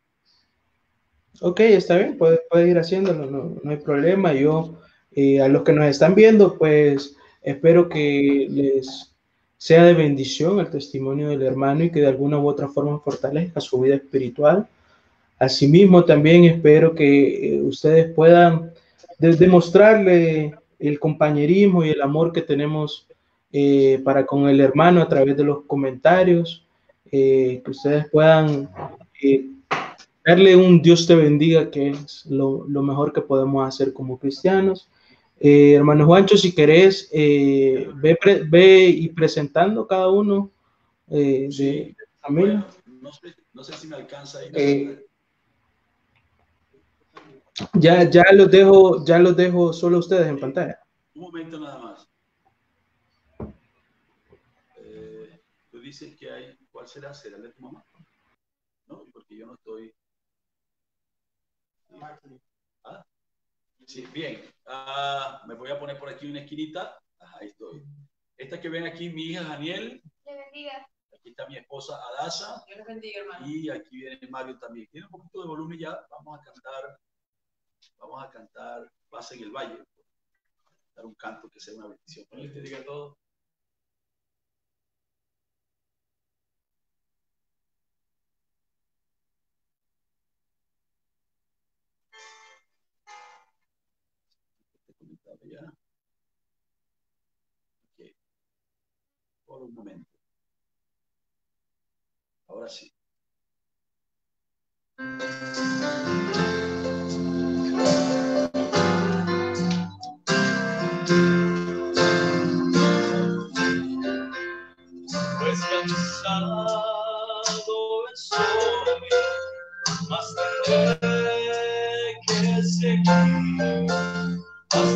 Ok, está bien, puede, puede ir haciéndolo, no, no, hay problema. Yo, eh, a los que nos están viendo, pues espero que les sea de bendición el testimonio del hermano y que de alguna u otra forma fortalezca su vida espiritual. Asimismo, también espero que eh, ustedes puedan demostrarle el compañerismo y el amor que tenemos eh, para con el hermano a través de los comentarios, eh, que ustedes puedan darle un Dios te bendiga, que es lo, lo mejor que podemos hacer como cristianos. Eh, hermano Juancho, si querés, eh, ve, ve, y presentando cada uno eh, sí, de bueno, no, sé, no, sé, si me alcanza ahí. Eh, ya, ya los dejo, ya los dejo solo ustedes en pantalla. Un momento nada más. Tú dices que hay, ¿cuál será? ¿Será el de tu mamá? No, porque yo no estoy. ¿Ah? Sí, bien. Uh, me voy a poner por aquí una esquinita. Ahí estoy. Esta que ven aquí, mi hija Daniel. Le bendiga. Aquí está mi esposa Adasa. Dios bendiga, hermano. Y aquí viene Mario también. Tiene un poquito de volumen ya. Vamos a cantar. Vamos a cantar Paz en el Valle. Dar un canto que sea una bendición. Dios te diga todo. Ya. Okay. Por un momento. Ahora sí. Pues cansado estoy, más tendré que seguir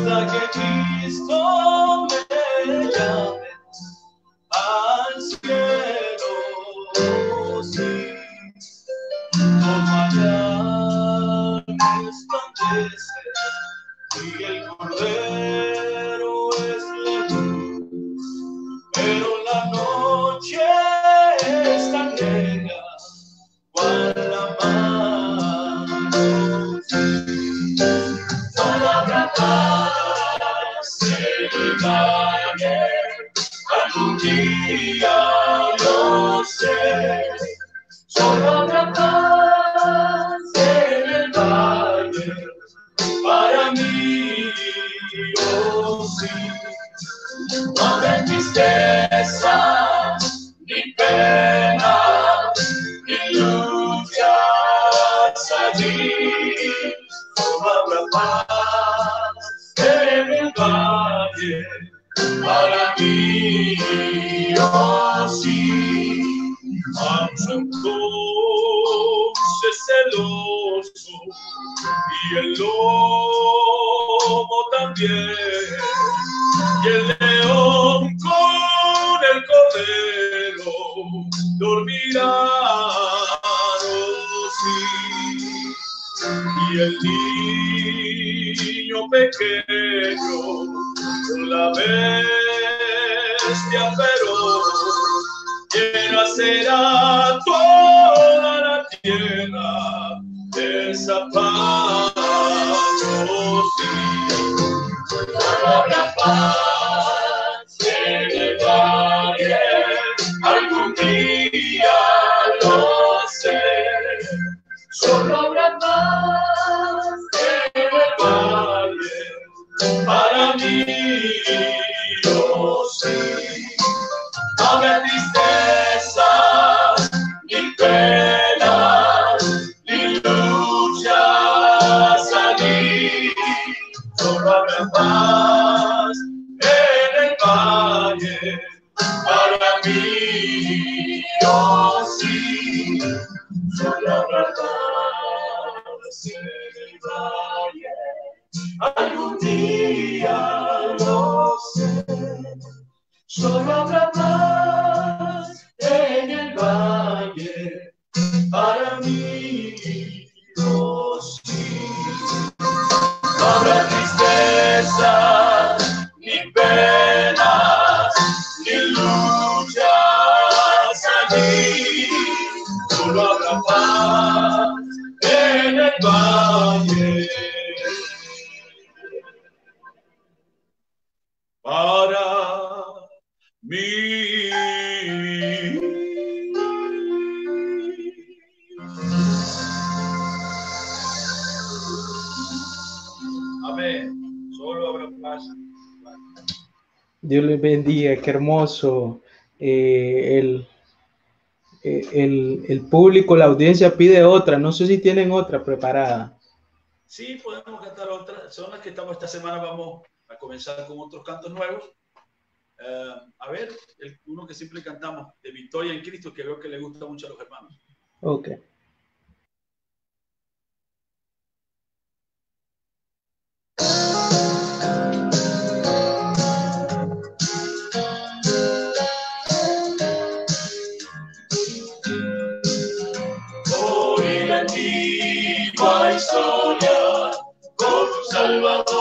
hasta que Cristo me llame al cielo. Sí, como allá resplandece y el cordero día lo sé. Solo habrá paz en el valle, para mí, oh sí. No habrá tristeza, oh sí. Manso entonces celoso y el lobo también y el león con el cordero dormirán sí. y el niño pequeño la bestia feroz llena será toda la tierra paz. Oh, sí. Solo habrá paz en el valle, algún día lo sé. Solo habrá paz en el valle, para mí, hermoso. Eh, el, eh, el, el, público, la audiencia pide otra. No sé si tienen otra preparada. Sí, podemos cantar otra. Son las que estamos esta semana. Vamos a comenzar con otros cantos nuevos. Uh, a ver, el, uno que siempre cantamos, de Victoria en Cristo, que veo que le gusta mucho a los hermanos. Ok. historia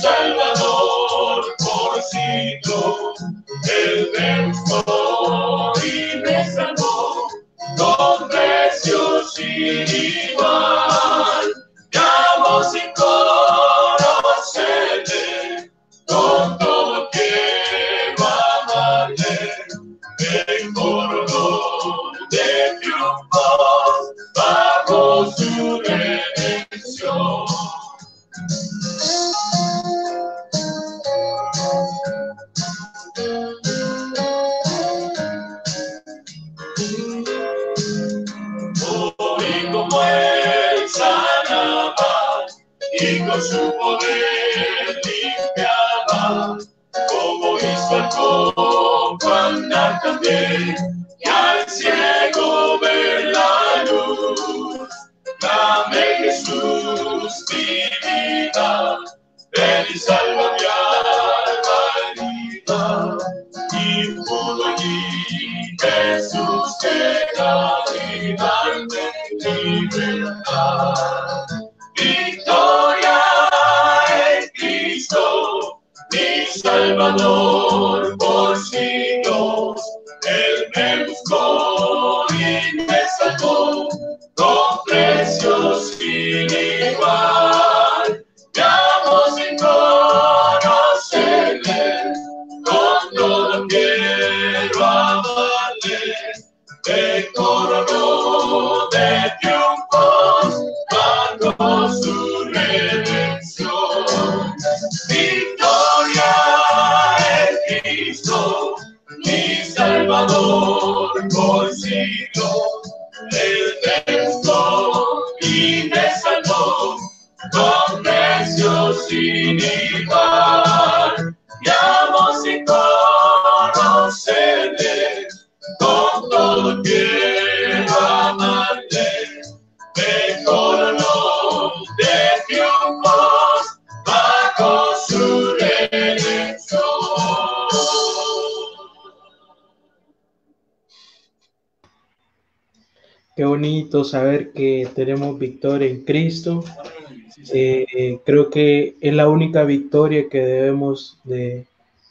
Salvador por siglo. Él me buscó y me salvó con precios sin igual. Llamo sin bonito saber que tenemos victoria en Cristo. Eh, creo que es la única victoria que debemos de,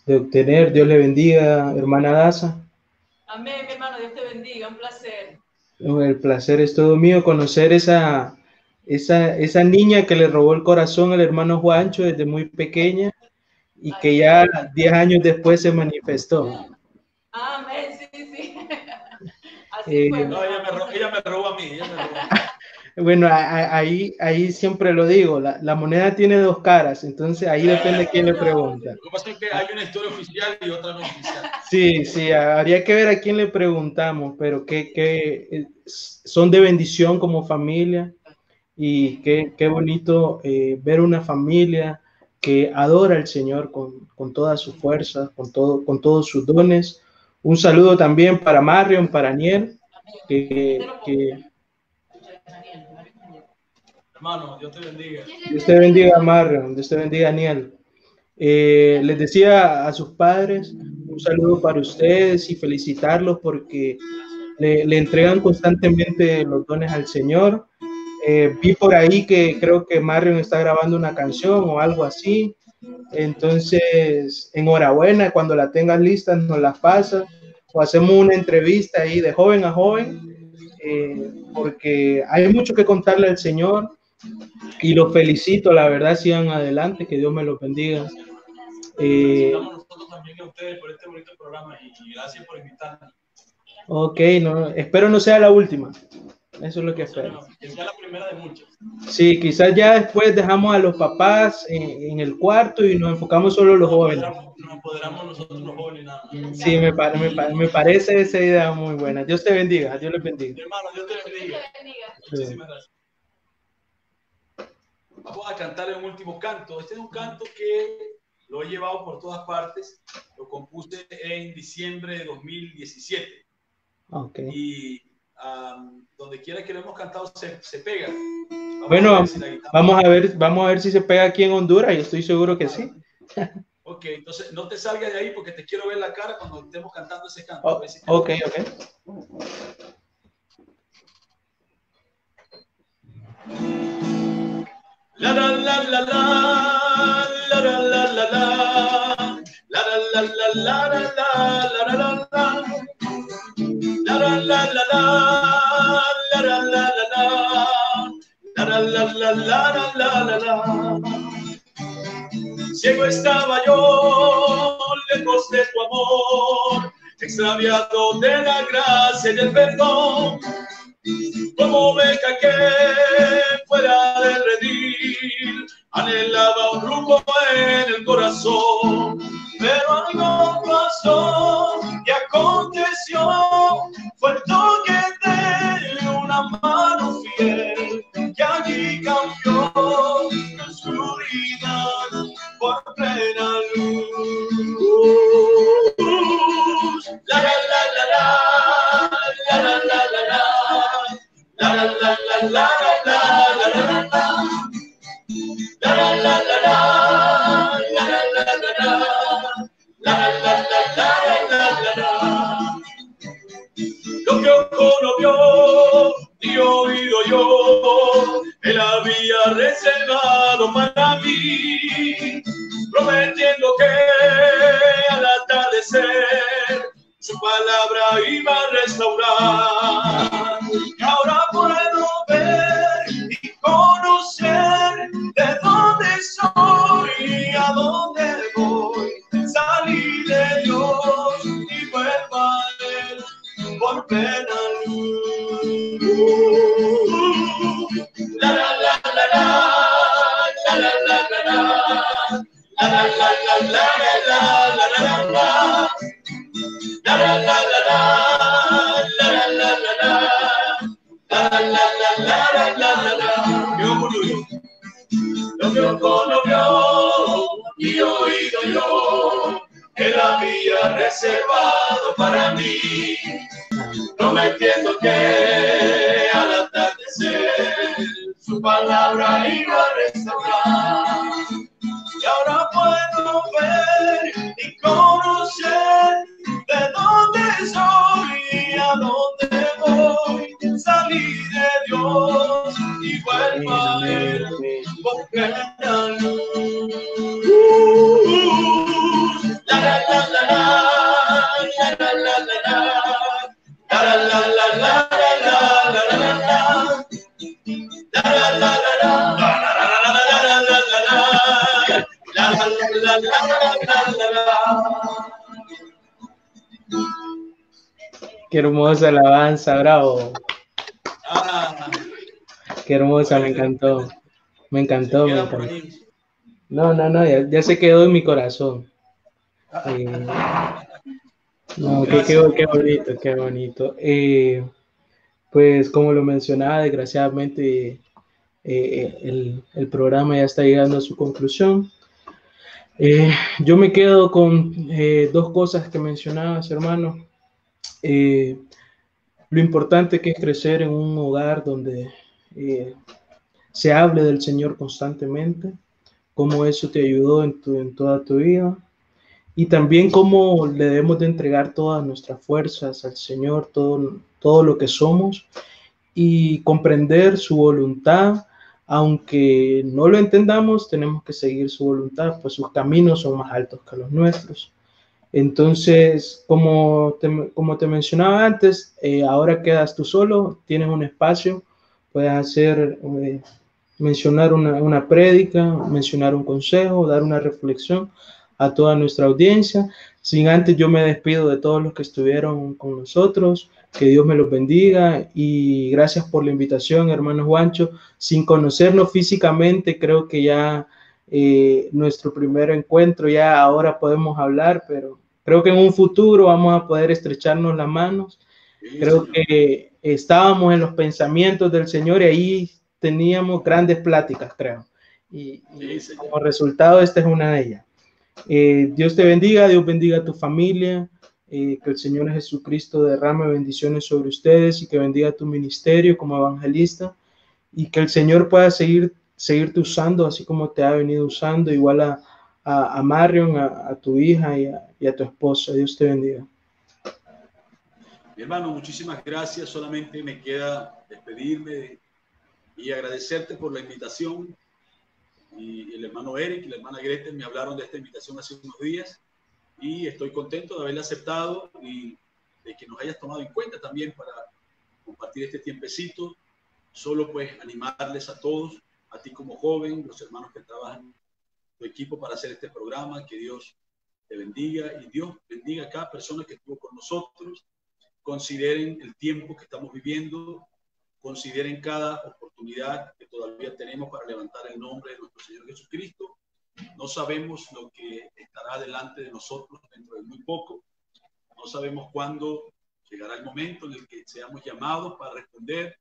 de, obtener. Dios le bendiga, hermana Daza. Amén, mi hermano, Dios te bendiga, un placer. El placer es todo mío conocer esa, esa, esa niña que le robó el corazón al hermano Juancho desde muy pequeña y que ya 10 años después se manifestó. Amén, sí, sí. Así Eh. No, ella me, robó, ella me robó a mí. Ella me robó. Bueno, a- a- ahí, ahí siempre lo digo, la, la moneda tiene dos caras, entonces ahí depende de quién le pregunta. Lo que pasa es que hay una historia oficial y otra no oficial. Sí, sí, habría que ver a quién le preguntamos, pero que, que eh, son de bendición como familia y qué, qué bonito eh, ver una familia que adora al Señor con, con todas sus fuerzas, con, todo, con todos sus dones. Un saludo también para Marion, para Niel, que, que Hermano, Dios te bendiga. Dios te bendiga, Marion. Dios te bendiga, Daniel. Eh, les decía a sus padres un saludo para ustedes y felicitarlos porque le, le entregan constantemente los dones al Señor. Eh, vi por ahí que creo que Marion está grabando una canción o algo así. Entonces, enhorabuena, cuando la tengas lista nos la pasas o hacemos una entrevista ahí de joven a joven, eh, porque hay mucho que contarle al Señor y los felicito, la verdad, sigan adelante, que Dios me los bendiga. Eh, nosotros también a ustedes por este bonito programa y gracias por invitarnos. Ok, no, espero no sea la última. Eso es lo que espero. Que sea la primera de muchas. Sí, quizás ya después dejamos a los papás en, en el cuarto y nos enfocamos solo en los jóvenes. Nos apoderamos nosotros los jóvenes nada Sí, me, me, me, parece esa idea muy buena. Dios te bendiga, Dios les bendiga. hermano, Dios te bendiga. Muchísimas gracias. Vamos a cantar un último canto. Este es un canto que lo he llevado por todas partes. Lo compuse en diciembre de 2017. Okay. Y um, donde quiera que lo hemos cantado se, se pega. Vamos bueno, a si vamos, a ver, vamos a ver si se pega aquí en Honduras. Yo estoy seguro que sí. Ok, entonces no te salgas de ahí porque te quiero ver la cara cuando estemos cantando ese canto. Oh, si ok, ok. La la la la la la la la la la la la la la la la la la Ciego estaba yo, lejos de tu amor, extraviado de la gracia y del perdón como beca que fuera del redil, anhelaba un rumbo en el corazón, pero algo pasó y aconteció, fue el toque de una mano fiel que allí cambió la oscuridad bravo. Qué hermosa, me encantó. Me encantó, me encantó. No, no, no, ya, se quedó en mi corazón. Eh, no, qué, qué, bonito, qué bonito. Eh, pues como lo mencionaba, desgraciadamente eh, el, el, programa ya está llegando a su conclusión. yo me quedo con dos cosas que mencionabas, hermano. Eh, lo importante que es crecer en un hogar donde eh, se hable del Señor constantemente, cómo eso te ayudó en, toda tu vida y también cómo le debemos de entregar todas nuestras fuerzas al Señor, todo lo que somos y comprender su voluntad, aunque no lo entendamos, tenemos que seguir su voluntad, pues sus caminos son más altos que los nuestros. Entonces, como te, como te mencionaba antes, eh, ahora quedas tú solo, tienes un espacio, puedes hacer, eh, mencionar una, una prédica, mencionar un consejo, dar una reflexión a toda nuestra audiencia. Sin antes, yo me despido de todos los que estuvieron con nosotros. Que Dios me los bendiga y gracias por la invitación, hermano Juancho. Sin conocernos físicamente, creo que ya eh, nuestro primer encuentro, ya ahora podemos hablar, pero creo que en un futuro vamos a poder estrecharnos las manos. Creo que estábamos en los pensamientos del Señor y ahí teníamos grandes pláticas, creo. Y, y como resultado, esta es una de ellas. Eh, Dios te bendiga, Dios bendiga a tu familia, eh, que el Señor Jesucristo derrame bendiciones sobre ustedes y que bendiga tu ministerio como evangelista y que el Señor pueda seguir seguirte usando así como te ha venido usando, igual a, a, Marion, a, tu hija y, y a, tu esposa. Dios te bendiga. Mi hermano, muchísimas gracias. Solamente me queda despedirme y agradecerte por la invitación y el hermano Eric y la hermana Gretel me hablaron de esta invitación hace unos días y estoy contento de haberla aceptado y de que nos hayas tomado en cuenta también para compartir este tiempecito. Solo pues animarles a todos, a ti como joven, los hermanos que trabajan tu equipo para hacer este programa, que Dios te bendiga y Dios bendiga a cada persona que estuvo con nosotros. Consideren el tiempo que estamos viviendo, consideren cada oportunidad que todavía tenemos para levantar el nombre de nuestro Señor Jesucristo. No sabemos lo que estará delante de nosotros dentro de muy poco. No sabemos cuándo llegará el momento en el que seamos llamados para responder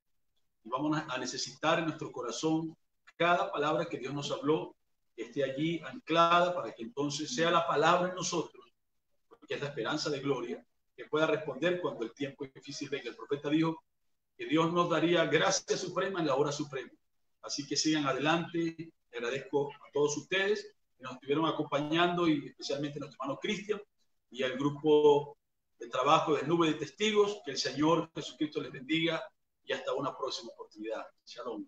y vamos a necesitar en nuestro corazón cada palabra que Dios nos habló esté allí anclada para que entonces sea la palabra en nosotros, porque es la esperanza de gloria, que pueda responder cuando el tiempo es difícil venga. El profeta dijo, que Dios nos daría gracia suprema en la hora suprema. Así que sigan adelante. Le agradezco a todos ustedes que nos estuvieron acompañando y especialmente a nuestro hermano Cristian y al grupo de trabajo de Nube de Testigos. Que el Señor Jesucristo les bendiga y hasta una próxima oportunidad. Shalom.